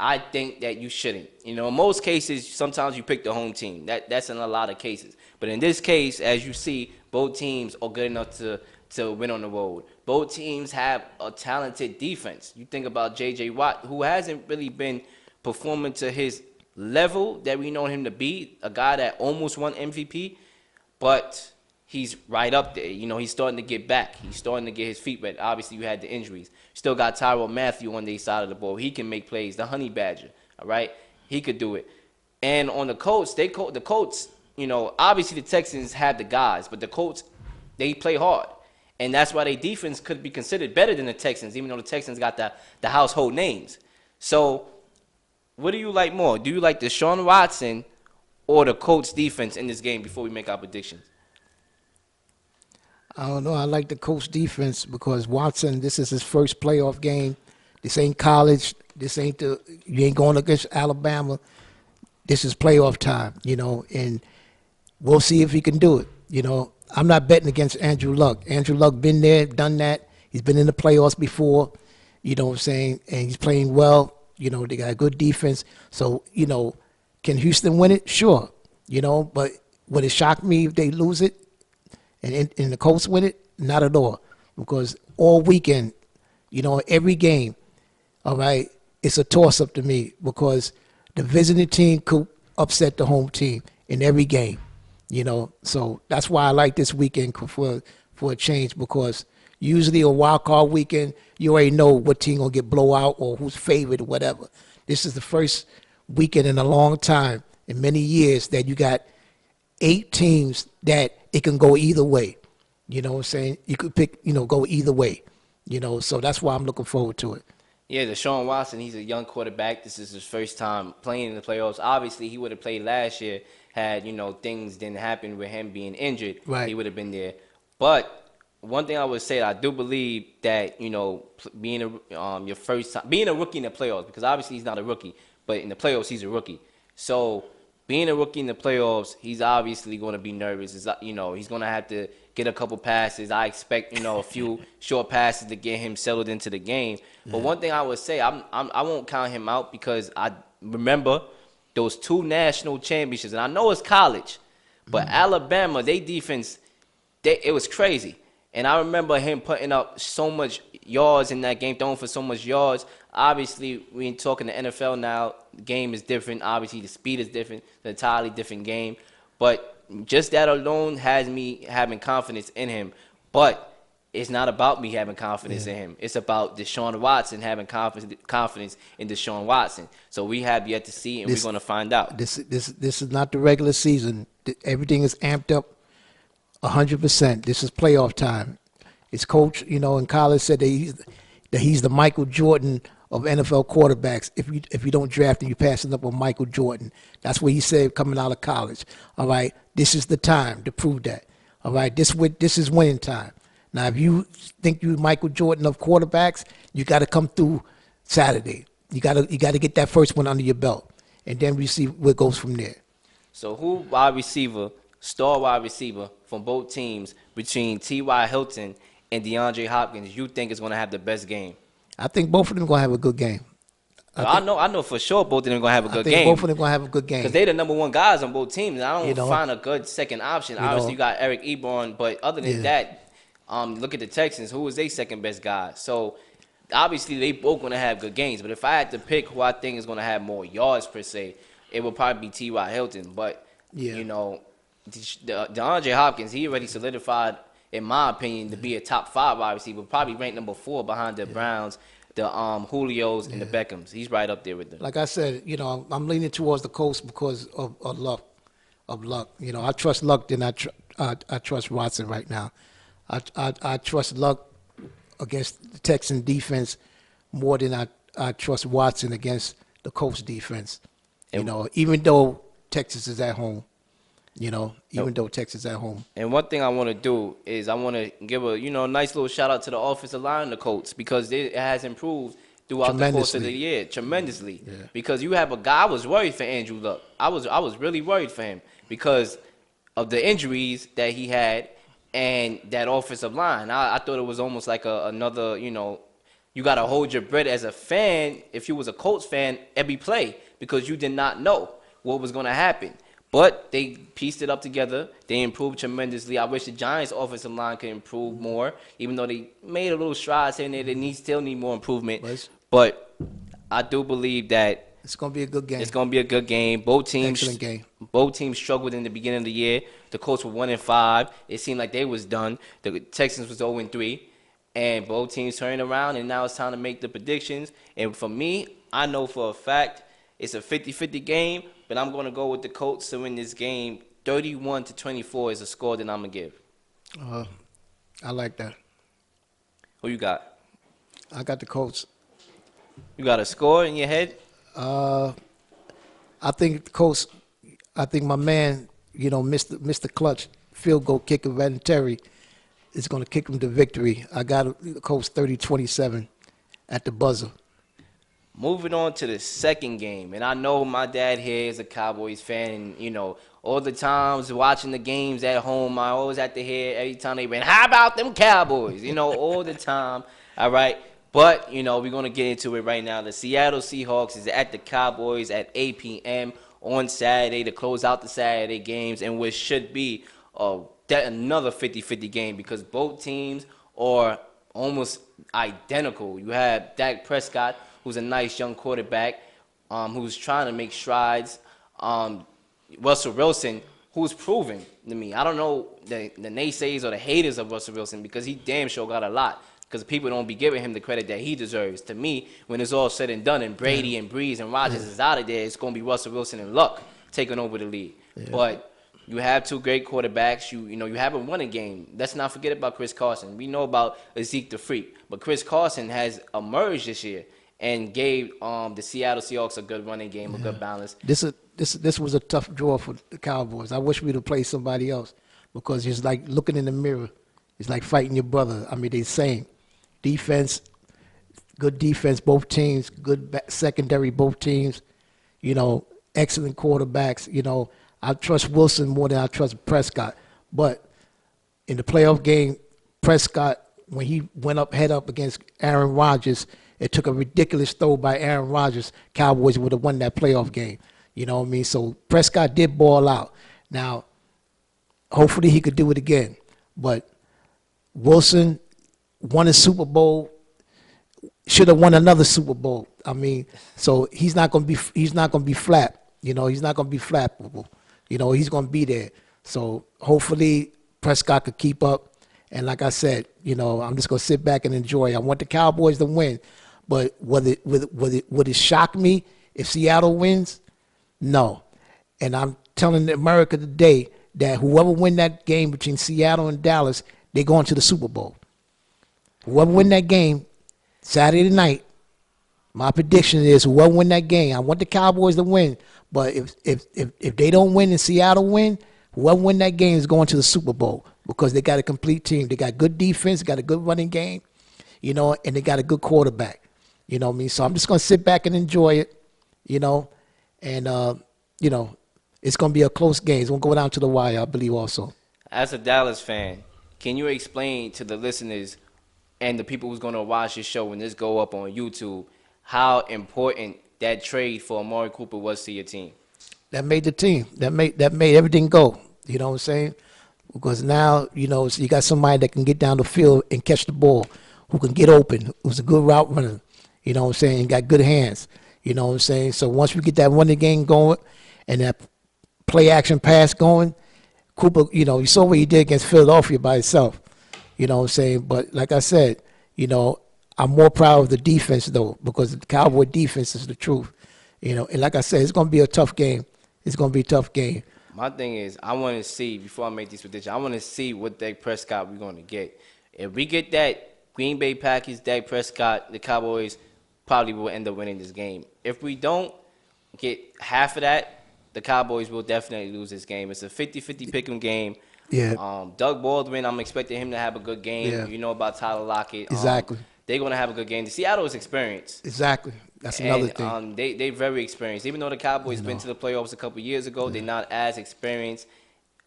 I think that you shouldn't. You know, in most cases, sometimes you pick the home team. That that's in a lot of cases. But in this case, as you see, both teams are good enough to to win on the road. Both teams have a talented defense. You think about J.J. Watt, who hasn't really been performing to his level that we know him to be, a guy that almost won MVP, but he's right up there. You know, he's starting to get back. He's starting to get his feet wet. Obviously, you had the injuries. Still got Tyrann Mathieu on the side of the ball. He can make plays. The Honey Badger, all right, he could do it. And on the Colts, they the Colts, you know, obviously the Texans had the guys, but the Colts, they play hard. And that's why their defense could be considered better than the Texans, even though the Texans got the, the household names. So, what do you like more? Do you like the Deshaun Watson or the Colts defense in this game before we make our predictions? I don't know. I like the Colts defense because Watson, this is his first playoff game. This ain't college. This ain't the you ain't going against Alabama. This is playoff time, you know, and we'll see if he can do it. You know, I'm not betting against Andrew Luck. Andrew Luck been there, done that. He's been in the playoffs before, you know what I'm saying, and he's playing well. You know, they got a good defense. So, you know, can Houston win it? Sure. You know, but would it shock me if they lose it? And in, in the Colts win it? Not at all. Because all weekend, you know, every game, all right, it's a toss up to me because the visiting team could upset the home team in every game. You know, so that's why I like this weekend for for a change because usually a wild card weekend you already know what team gonna get blowout or who's favored or whatever. This is the first weekend in a long time in many years that you got eight teams that it can go either way. You know what I'm saying? You could pick, you know, go either way. You know, so that's why I'm looking forward to it. Yeah, Deshaun Watson, he's a young quarterback. This is his first time playing in the playoffs. Obviously, he would have played last year had, you know, things didn't happen with him being injured. Right. He would have been there. But one thing I would say, I do believe that, you know, being a, um, your first time, being a rookie in the playoffs, because obviously he's not a rookie, but in the playoffs, he's a rookie. So being a rookie in the playoffs, he's obviously going to be nervous. Is you know he's going to have to get a couple passes. I expect you know a few short passes to get him settled into the game. But one thing I would say, I'm, I'm I won't count him out because I remember those two national championships, and I know it's college, but mm-hmm. Alabama, they defense, they, it was crazy. And I remember him putting up so much yards in that game, throwing for so much yards. Obviously, we ain't talking the NFL now. The game is different. Obviously, the speed is different. It's an entirely different game. But just that alone has me having confidence in him. But it's not about me having confidence in him. It's about Deshaun Watson having confidence confidence in Deshaun Watson. So we have yet to see, and This- we're going to find out. This this this is not the regular season. Everything is amped up hundred percent. This is playoff time. His coach, you know, in college said that he's that he's the Michael Jordan of NFL quarterbacks. If you if you don't draft him, you're passing up on Michael Jordan. That's what he said coming out of college. All right, this is the time to prove that. All right, this this is winning time. Now, if you think you Michael Jordan of quarterbacks, you got to come through Saturday. You got to you got to get that first one under your belt, and then we see what goes from there. So who wide receiver, star wide receiver from both teams between T.Y. Hilton and DeAndre Hopkins, you think is going to have the best game? I think both of them gonna have a good game. I, know, I know for sure both of them going to have a good think game. both of them gonna have a good game. Because they're the number one guys on both teams. I don't You know? find a good second option. You Obviously, know? you got Eric Ebron, but other than Yeah. that, um, look at the Texans. Who is their second best guy? So obviously, they both going to have good games. But if I had to pick who I think is going to have more yards per se, it would probably be T.Y. Hilton. But Yeah. you know, De- De- DeAndre Hopkins, he already solidified, in my opinion, to be a top five wide receiver, probably ranked number four behind the Browns, the um, Julios, and the Beckhams. He's right up there with them. like I said, you know, I'm, leaning towards the Colts because of, of luck, of luck. You know, I trust luck than I, tr- I, I trust Watson right now. I, I, I trust luck against the Texan defense more than I, I trust Watson against the Colts defense. You And- know, even though Texas is at home, you know, even though Texas at home. And one thing I want to do is I want to give a you know nice little shout out to the offensive line, of the Colts, because it has improved throughout the course of the year tremendously. Yeah. Because you have a guy. I was worried for Andrew Luck. I was I was really worried for him because of the injuries that he had and that offensive line. I, I thought it was almost like a, another you know. You gotta hold your breath as a fan. If you was a Colts fan, every play because you did not know what was gonna happen. But they pieced it up together. They improved tremendously. I wish the Giants' offensive line could improve mm-hmm. more, even though they made a little strides here and there. They need, still need more improvement. But But I do believe that It's going to be a good game. it's going to be a good game. Both teams, Excellent game. both teams struggled in the beginning of the year. The Colts were one and five. It seemed like they was done. The Texans was zero and three, and both teams turned around. And now it's time to make the predictions. And for me, I know for a fact it's a 50-50 game. But I'm going to go with the Colts to win this game. 31 to 24 is a score that I'm gonna give. Uh, I like that. Who you got? I got the Colts. You got a score in your head? Uh, I think the Colts. I think my man, you know, Mr. Mr. Clutch field goal kicker Vinatieri is going to kick them to victory. I got the Colts 30-27 at the buzzer. Moving on to the second game, and I know my dad here is a Cowboys fan, and you know all the times watching the games at home, I always have to hear every time they win, "How about them Cowboys?" You know, all the time. All right, but you know we're gonna get into it right now. The Seattle Seahawks is at the Cowboys at 8 p.m. on Saturday to close out the Saturday games, and which should be that another 50-50 game because both teams are almost identical. You have Dak Prescott, who's a nice young quarterback, um, who's trying to make strides. Um, Russell Wilson, who's proven to me. I don't know the, the naysayers or the haters of Russell Wilson because he damn sure got a lot. Because people don't be giving him the credit that he deserves. To me, when it's all said and done, and Brady and Brees and Rodgers is out of there, it's going to be Russell Wilson and Luck taking over the league. But you have two great quarterbacks. You you know you haven't won a game. Let's not forget about Chris Carson. We know about Zeke the Freak, but Chris Carson has emerged this year and gave um, the Seattle Seahawks a good running game, a good balance. This is this this was a tough draw for the Cowboys. I wish we'd have played somebody else because it's like looking in the mirror. It's like fighting your brother. I mean, they same defense, good defense, both teams, good secondary, both teams. You know, excellent quarterbacks. You know, I trust Wilson more than I trust Prescott. But in the playoff game, Prescott, when he went up head up against Aaron Rodgers, it took a ridiculous throw by Aaron Rodgers. Cowboys would have won that playoff game. You know what I mean? So Prescott did ball out. Now, hopefully he could do it again. But Wilson won a Super Bowl, should have won another Super Bowl. I mean, so he's not gonna be he's not gonna be flat. You know, he's not gonna be flappable. You know, he's gonna be there. So hopefully Prescott could keep up, And like I said, you know, I'm just gonna sit back and enjoy. I want the Cowboys to win, but would it would would it, would it shock me if Seattle wins? No. And I'm telling America today that whoever win that game between Seattle and Dallas, they're going to the Super Bowl. Whoever win that game Saturday night, my prediction is whoever win that game, I want the Cowboys to win. But if if if, if they don't win and Seattle win, whoever win that game is going to the Super Bowl because they got a complete team. They got good defense, got a good running game, you know, and they got a good quarterback. You know what I mean? So I'm just gonna sit back and enjoy it, you know, and uh, you know, it's gonna be a close game. It's gonna go down to the wire, I believe also. As a Dallas fan, can you explain to the listeners and the people who's gonna watch this show when this go up on YouTube how important that trade for Amari Cooper was to your team? That made the team. That made that made everything go. You know what I'm saying? Because now, you know, you got somebody that can get down the field and catch the ball, who can get open, who's a good route runner, you know what I'm saying, got good hands. You know what I'm saying? So once we get that running game going and that play action pass going, Cooper, you know, you saw what he did against Philadelphia by himself. You know what I'm saying? But like I said, you know, I'm more proud of the defense though, because the Cowboy defense is the truth. You know, and like I said, it's gonna be a tough game. It's gonna be a tough game. My thing is, I want to see before I make these predictions. I want to see what Dak Prescott we're going to get. If we get that Green Bay Packers, Dak Prescott, the Cowboys probably will end up winning this game. If we don't get half of that, the Cowboys will definitely lose this game. It's a 50-50 pick 'em game. Yeah. Um, Doug Baldwin, I'm expecting him to have a good game. Yeah. You know about Tyler Lockett. Um, Exactly. they're going to have a good game. The Seattle is experienced. Exactly. That's another And, thing. Um, they they very experienced. Even though the Cowboys been to the playoffs a couple years ago, they're not as experienced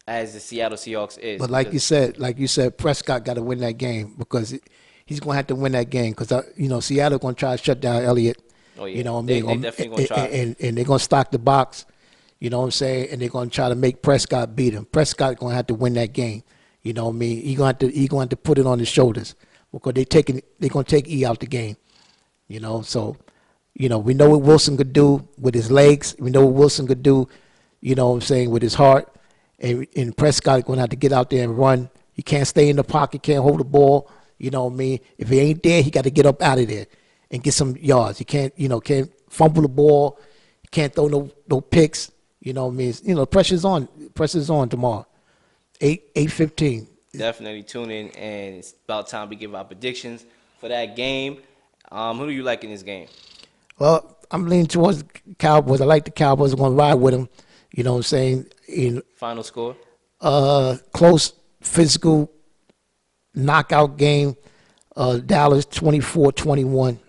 as the Seattle Seahawks is. But like you said, like you said, Prescott got to win that game because it, he's going to have to win that game because you know Seattle going to try to shut down Elliott. Oh, yeah. You know what I mean? they Um, definitely gonna and, try. And, and they're going to stock the box. You know what I'm saying? And they're going to try to make Prescott beat him. Prescott going to have to win that game. You know what I mean? He going to he going to put it on his shoulders because they taking they going to take E out the game. You know, so you know we know what Wilson could do with his legs. We know what Wilson could do. You know what I'm saying with his heart. And, and Prescott going to have to get out there and run. He can't stay in the pocket. Can't hold the ball. You know what I mean? If he ain't there, he got to get up out of there and get some yards. He can't you know can't fumble the ball. He can't throw no no picks. You know what I mean? It's- You know pressure's on. Pressure's on tomorrow. Eight eight fifteen. definitely tune in, and it's about time we give our predictions for that game. Um, who do you like in this game? Well, I'm leaning towards the Cowboys. I like the Cowboys. I'm going to ride with them. You know what I'm saying? In Final score? uh, close physical knockout game. Uh, Dallas 24-21.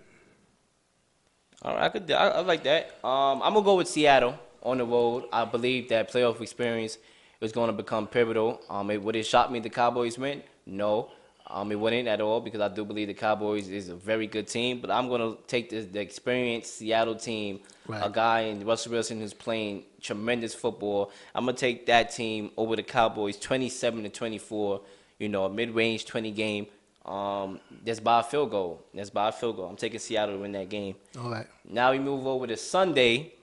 All right, I could. I, I like that. Um, I'm gonna go with Seattle on the road. I believe that playoff experience is going to become pivotal. Um, it, would it shock me the Cowboys win? No. Um, it wouldn't at all because I do believe the Cowboys is a very good team. But I'm gonna take the, the experienced Seattle team, right. a guy in Russell Wilson who's playing tremendous football. I'm gonna take that team over the Cowboys, 27 to 24. You know, a mid-range 20 game. Um, that's by a field goal. That's by a field goal. I'm taking Seattle to win that game. All right. Now we move over to Sunday.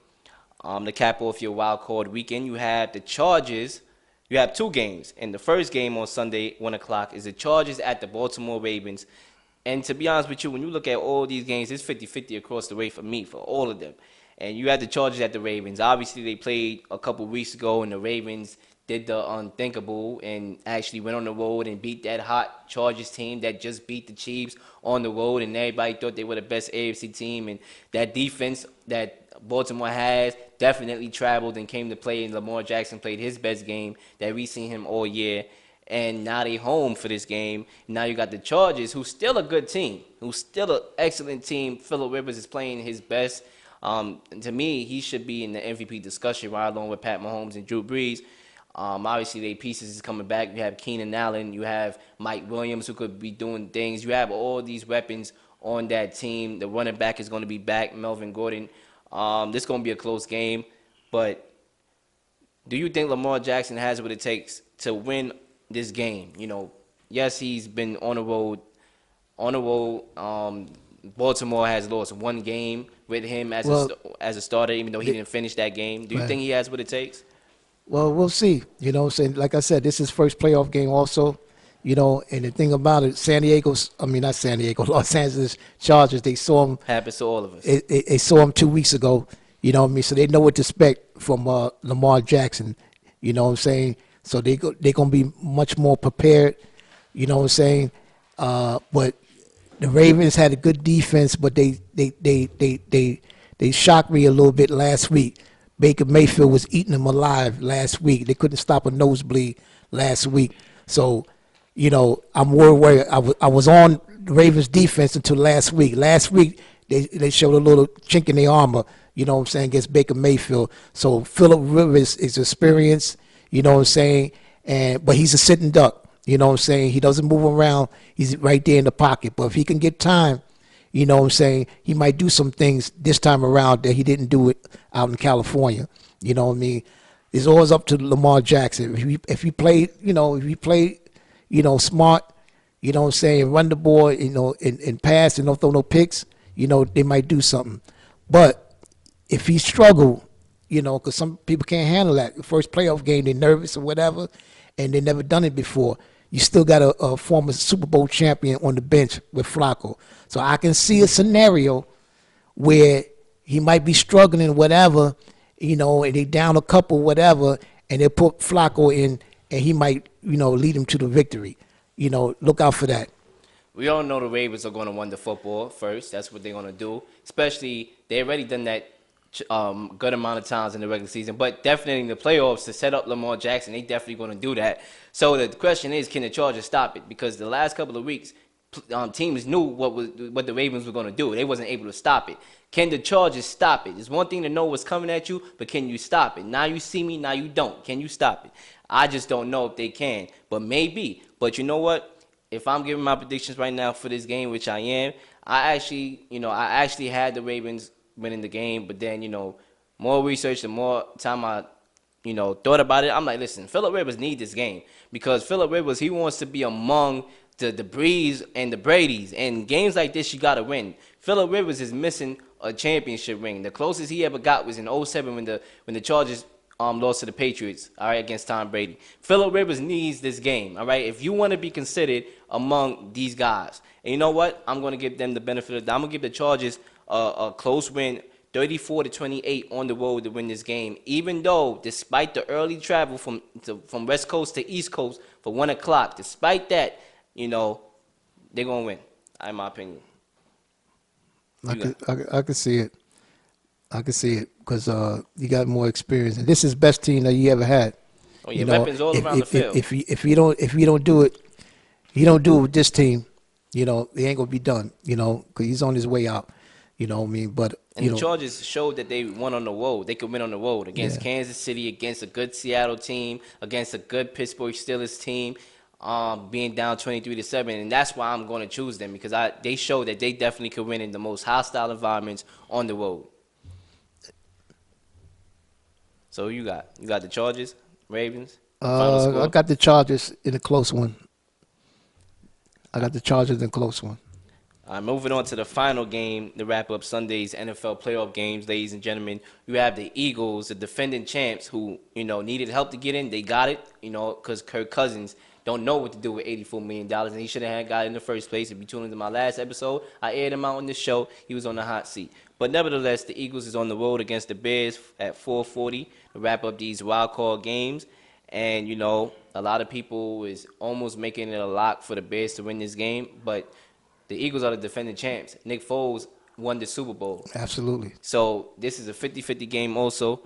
Um, to cap off your wild card weekend, you have the Chargers. You have two games, and the first game on Sunday, one o'clock, is the Chargers at the Baltimore Ravens. And to be honest with you, when you look at all these games, it's 50-50 across the way for me for all of them. And you had the Chargers at the Ravens. Obviously, they played a couple weeks ago, and the Ravens did the unthinkable and actually went on the road and beat that hot Chargers team that just beat the Chiefs on the road, and everybody thought they were the best AFC team. And that defense that Baltimore has definitely traveled and came to play, and Lamar Jackson played his best game that we've seen him all year. And now they home for this game. Now you got the Chargers, who's still a good team, who's still an excellent team. Philip Rivers is playing his best. Um, to me, he should be in the MVP discussion right along with Pat Mahomes and Drew Brees. Um, obviously, they pieces is coming back. You have Keenan Allen, you have Mike Williams who could be doing things. You have all these weapons on that team. The running back is going to be back, Melvin Gordon. Um, this is going to be a close game, but do you think Lamar Jackson has what it takes to win this game? You know, yes, he's been on the road. On the road, um, Baltimore has lost one game with him as Well, a as a starter, even though he didn't finish that game. Do you Right. think he has what it takes? Well, we'll see. You know saying? Like I said, this is first playoff game also. You know, and the thing about it, San Diego's, I mean, not San Diego, Los Angeles Chargers, they saw him, Happens to all of us. they, they, they saw him two weeks ago. You know what I mean? So they know what to expect from uh, Lamar Jackson. You know what I'm saying? So they go, they're going to be much more prepared. You know what I'm saying? Uh, but the Ravens had a good defense, but they they they they they they shocked me a little bit last week. Baker Mayfield was eating them alive last week. They couldn't stop a nosebleed last week. So, you know, I'm worried. Where I was I was on Ravens defense until last week. Last week they they showed a little chink in the armor. You know what I'm saying against Baker Mayfield. So Philip Rivers is experienced. You know what I'm saying, and but he's a sitting duck. You know what I'm saying? He doesn't move around. He's right there in the pocket. But if he can get time, you know what I'm saying, he might do some things this time around that he didn't do it out in California. You know what I mean? It's always up to Lamar Jackson. If he if he played, you know, if he played, you know, smart, you know what I'm saying, run the ball, you know, and, and pass and don't throw no picks, you know, they might do something. But if he struggle, you know, because some people can't handle that. The first playoff game, they're nervous or whatever, and they never done it before. You still got a, a former Super Bowl champion on the bench with Flacco. So I can see a scenario where he might be struggling, whatever, you know, and they down a couple, whatever, and they put Flacco in, and he might, you know, lead them to the victory. You know, look out for that. We all know the Ravens are going to win the football first. That's what they're going to do. Especially, they already done that um, good amount of times in the regular season, but definitely in the playoffs to set up Lamar Jackson, they definitely going to do that. So the question is, can the Chargers stop it? Because the last couple of weeks, um, teams knew what was what the Ravens were going to do. They wasn't able to stop it. Can the Chargers stop it? It's one thing to know what's coming at you, but can you stop it? Now you see me, now you don't. Can you stop it? I just don't know if they can, but maybe. But you know what? If I'm giving my predictions right now for this game, which I am, I actually, you know, I actually had the Ravens winning the game. But then, you know, more research, the more time I, you know, thought about it, I'm like, listen, Philip Rivers need this game because Philip Rivers he wants to be among the the Brees and the Brady's. And games like this, you gotta win. Philip Rivers is missing a championship ring. The closest he ever got was in 07 when the when the Chargers um, lost to the Patriots, all right, against Tom Brady. Philip Rivers needs this game, all right? If you want to be considered among these guys. And you know what? I'm going to give them the benefit of the I'm going to give the Chargers a, a close win, 34 to 28 on the road to win this game. Even though, despite the early travel from to, from West Coast to East Coast for one o'clock, despite that, you know, they're gonna win. In my opinion. I could, I, could- I could see it. I could see it because uh, you got more experience, and this is best team that you ever had. Oh, yeah, you know, weapons all if, around if, the field. If, if, you, if you don't if you don't do it, you don't do it with this team. You know, it ain't gonna be done. You know, because he's on his way out. You know what I mean? But And you the know, Chargers showed that they won on the road. They could win on the road against Yeah. Kansas City, against a good Seattle team, against a good Pittsburgh Steelers team, um, being down 23 to 7. And that's why I'm going to choose them because I they show that they definitely could win in the most hostile environments on the road. So you got? You got the Chargers, Ravens. Uh. I got the Chargers in a close one. I got the Chargers in a close one. Right, moving on to the final game to wrap up Sunday's NFL playoff games, ladies and gentlemen. You have the Eagles, the defending champs, who you know needed help to get in. They got it, you know, because Kirk Cousins don't know what to do with $84 million, and he should have got it in the first place. If you tuned into my last episode, I aired him out on this show. He was on the hot seat. But nevertheless, the Eagles is on the road against the Bears at 440 to wrap up these wild card games. And, you know, a lot of people is almost making it a lock for the Bears to win this game, but the Eagles are the defending champs. Nick Foles won the Super Bowl. Absolutely. So this is a 50-50 game also.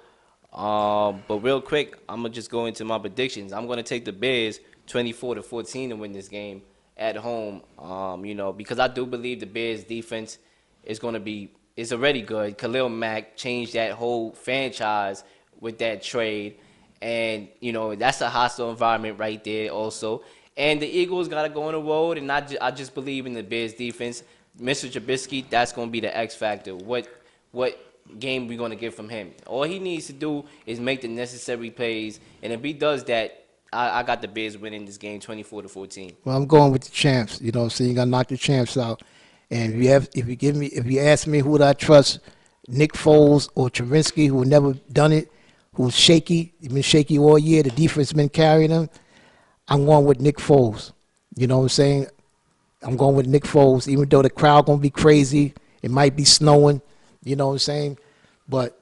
Um, but real quick, I'm gonna just go into my predictions. I'm gonna take the Bears 24 to 14 to win this game at home. Um, you know, because I do believe the Bears defense is gonna be is already good. Khalil Mack changed that whole franchise with that trade. And, you know, that's a hostile environment right there also. And the Eagles got to go on the road, and I, ju- I just believe in the Bears defense. Mr. Trubisky, that's going to be the X factor. What what game we going to get from him? All he needs to do is make the necessary plays, and if he does that, I, I got the Bears winning this game 24 to 14. Well, I'm going with the champs. You know what I'm saying? You got to knock the champs out. And if you have, if you give me, if you ask me who would I trust, Nick Foles or Travinsky, who never done it, who's shaky, he's been shaky all year. The defense has been carrying him. I'm going with Nick Foles. You know what I'm saying? I'm going with Nick Foles, even though the crowd gonna be crazy. It might be snowing. You know what I'm saying? But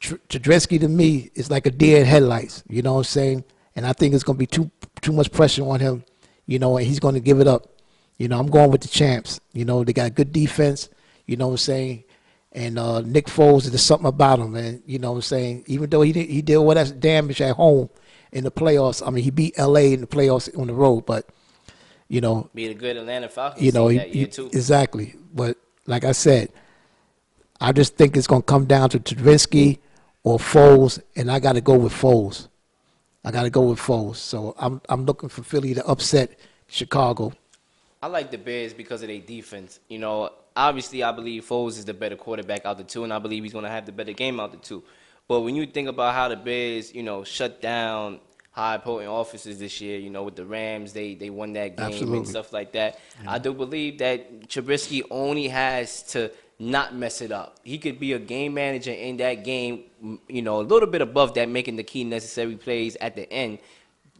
Tr- to me is like a deer in headlights. You know what I'm saying? And I think it's gonna be too too much pressure on him. You know, and he's gonna give it up. You know, I'm going with the champs. You know, they got good defense. You know what I'm saying? And uh, Nick Foles, there's something about him, man. You know what I'm saying? Even though he did, he did all that damage at home in the playoffs. I mean, he beat L.A. in the playoffs on the road, but you know, Be the good Atlanta Falcons you know, he, year he- too. exactly. But like I said, I just think it's gonna come down to Trubisky or Foles, and I got to go with Foles. I got to go with Foles. So I'm I'm looking for Philly to upset Chicago. I like the Bears because of their defense. You know, obviously, I believe Foles is the better quarterback out the two, and I believe he's going to have the better game out the two. But when you think about how the Bears, you know, shut down high potent offenses this year, you know, with the Rams, they they won that game Absolutely. and stuff like that. I do believe that Trubisky only has to not mess it up. He could be a game manager in that game, you know, a little bit above that, making the key necessary plays at the end,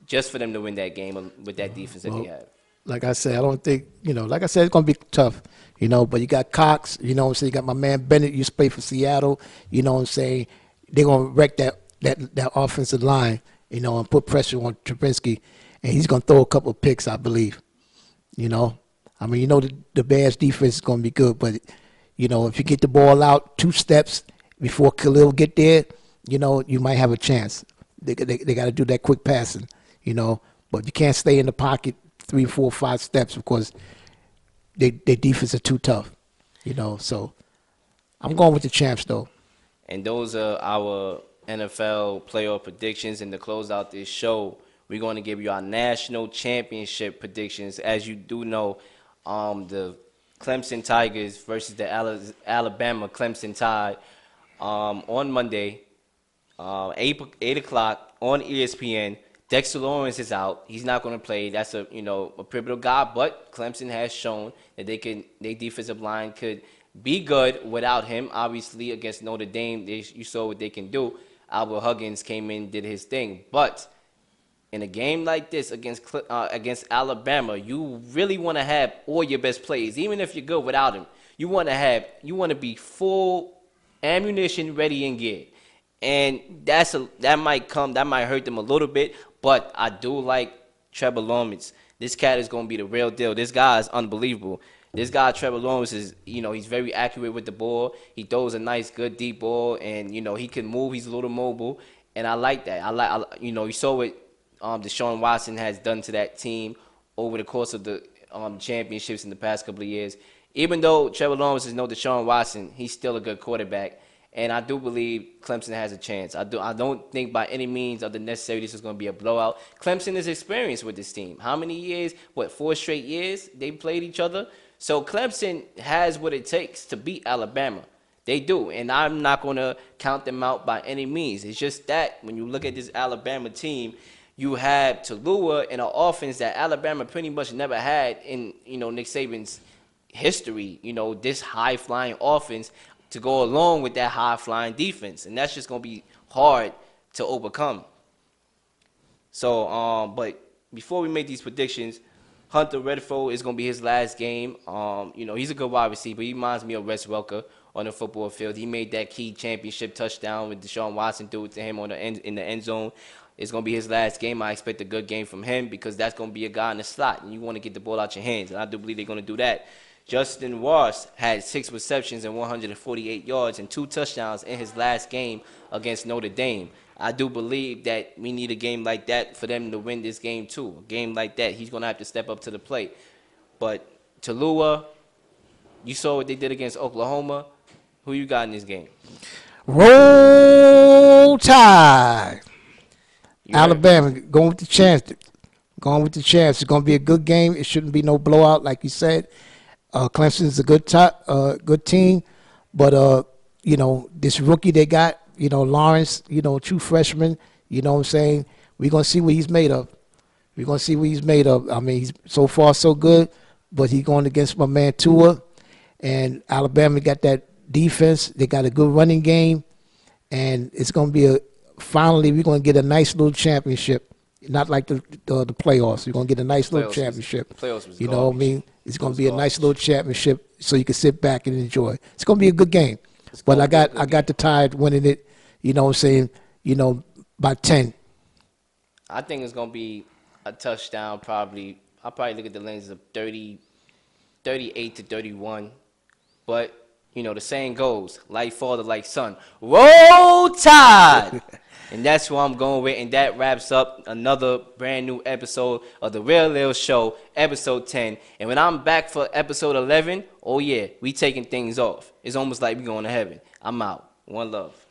just for them to win that game um, with that defense that they have. Like I said, I don't think you know. Like I said, it's gonna be tough, you know. But you got Cox, you know. what I'm saying you got my man Bennett. You to play for Seattle, you know. what I'm saying they're gonna wreck that that that offensive line, you know, and put pressure on Trubisky, and he's gonna throw a couple of picks, I believe. You know, I mean, you know, the, the Bears defense is gonna be good, but you know, if you get the ball out two steps before Khalil get there, you know, you might have a chance. They they, they got to do that quick passing, you know. But you can't stay in the pocket three, four, five steps because they their defense is too tough, you know. So I'm going with the champs though. And those are our NFL playoff predictions. And to close out this show, we're going to give you our national championship predictions. As you do know, um, the Clemson Tigers versus the Alabama Clemson Tide um, on Monday, uh, 8, 8 o'clock on ESPN. Dexter Lawrence is out. He's not going to play. That's a you know a pivotal guy, but Clemson has shown that they can their defensive line could be good without him. Obviously, against Notre Dame, they, you saw what they can do. Albert Huggins came in, did his thing, but in a game like this against uh, against Alabama, you really want to have all your best players, even if you're good without him. You want to have you want to be full ammunition ready and geared, and that's a that might come that might hurt them a little bit, but I do like Trevor Lawrence. This cat is going to be the real deal. This guy is unbelievable. This guy Trevor Lawrence is, you know, he's very accurate with the ball. He throws a nice, good deep ball, and you know he can move. He's a little mobile, and I like that. I like, I, you know, you saw what um, Deshaun Watson has done to that team over the course of the um, championships in the past couple of years. Even though Trevor Lawrence is no Deshaun Watson, he's still a good quarterback, and I do believe Clemson has a chance. I do. I don't think by any means of the necessary this is going to be a blowout. Clemson is experienced with this team. How many years? What four straight years they played each other? So Clemson has what it takes to beat Alabama. They do, and I'm not going to count them out by any means. It's just that when you look at this Alabama team, you have Tallulah in an offense that Alabama pretty much never had in you know Nick Saban's history. You know this high flying offense to go along with that high flying defense, and that's just going to be hard to overcome. So, um, but before we make these predictions, Hunter Renfrow is going to be his last game. Um, you know, he's a good wide receiver. He reminds me of Wes Welker on the football field. He made that key championship touchdown with Deshaun Watson threw it to him on the end in the end zone. It's going to be his last game. I expect a good game from him because that's going to be a guy in the slot, and you want to get the ball out your hands, and I do believe they're going to do that. Justyn Ross had six receptions and 148 yards and two touchdowns in his last game against Notre Dame. I do believe that we need a game like that for them to win this game too. A game like that, he's gonna have to step up to the plate. But Tallulah, you saw what they did against Oklahoma. Who you got in this game? Roll Tide. You? Alabama going with the chance. Going with the chance. It's going to be a good game. It shouldn't be no blowout, like you said. Uh, Clemson's a good top, uh, good team, but uh, you know this rookie they got, you know Lawrence, you know true freshman. You know what I'm saying? We're gonna see what he's made of. We're gonna see what he's made of. I mean, he's so far so good, but he's going against my man Tua, and Alabama got that defense. They got a good running game, and it's gonna be a finally we're gonna get a nice little championship not like the the, the playoffs. You're gonna get a nice little Playoffs was- championship. playoffs was you know what I mean? It's gonna be a nice little championship, so you can sit back and enjoy. It's gonna be a good game. But I got I got the Tide winning it. You know what I'm saying? You know by ten. I think it's gonna be a touchdown. Probably, I'll probably look at the lenses of 30, 38 to thirty-one. But you know, the saying goes, "Like father, like son, roll tide." and that's who I'm going with. And that wraps up another brand new episode of the Real Leel Show, episode ten. And when I'm back for episode eleven, oh yeah, we taking things off. It's almost like we going to heaven. I'm out. One love.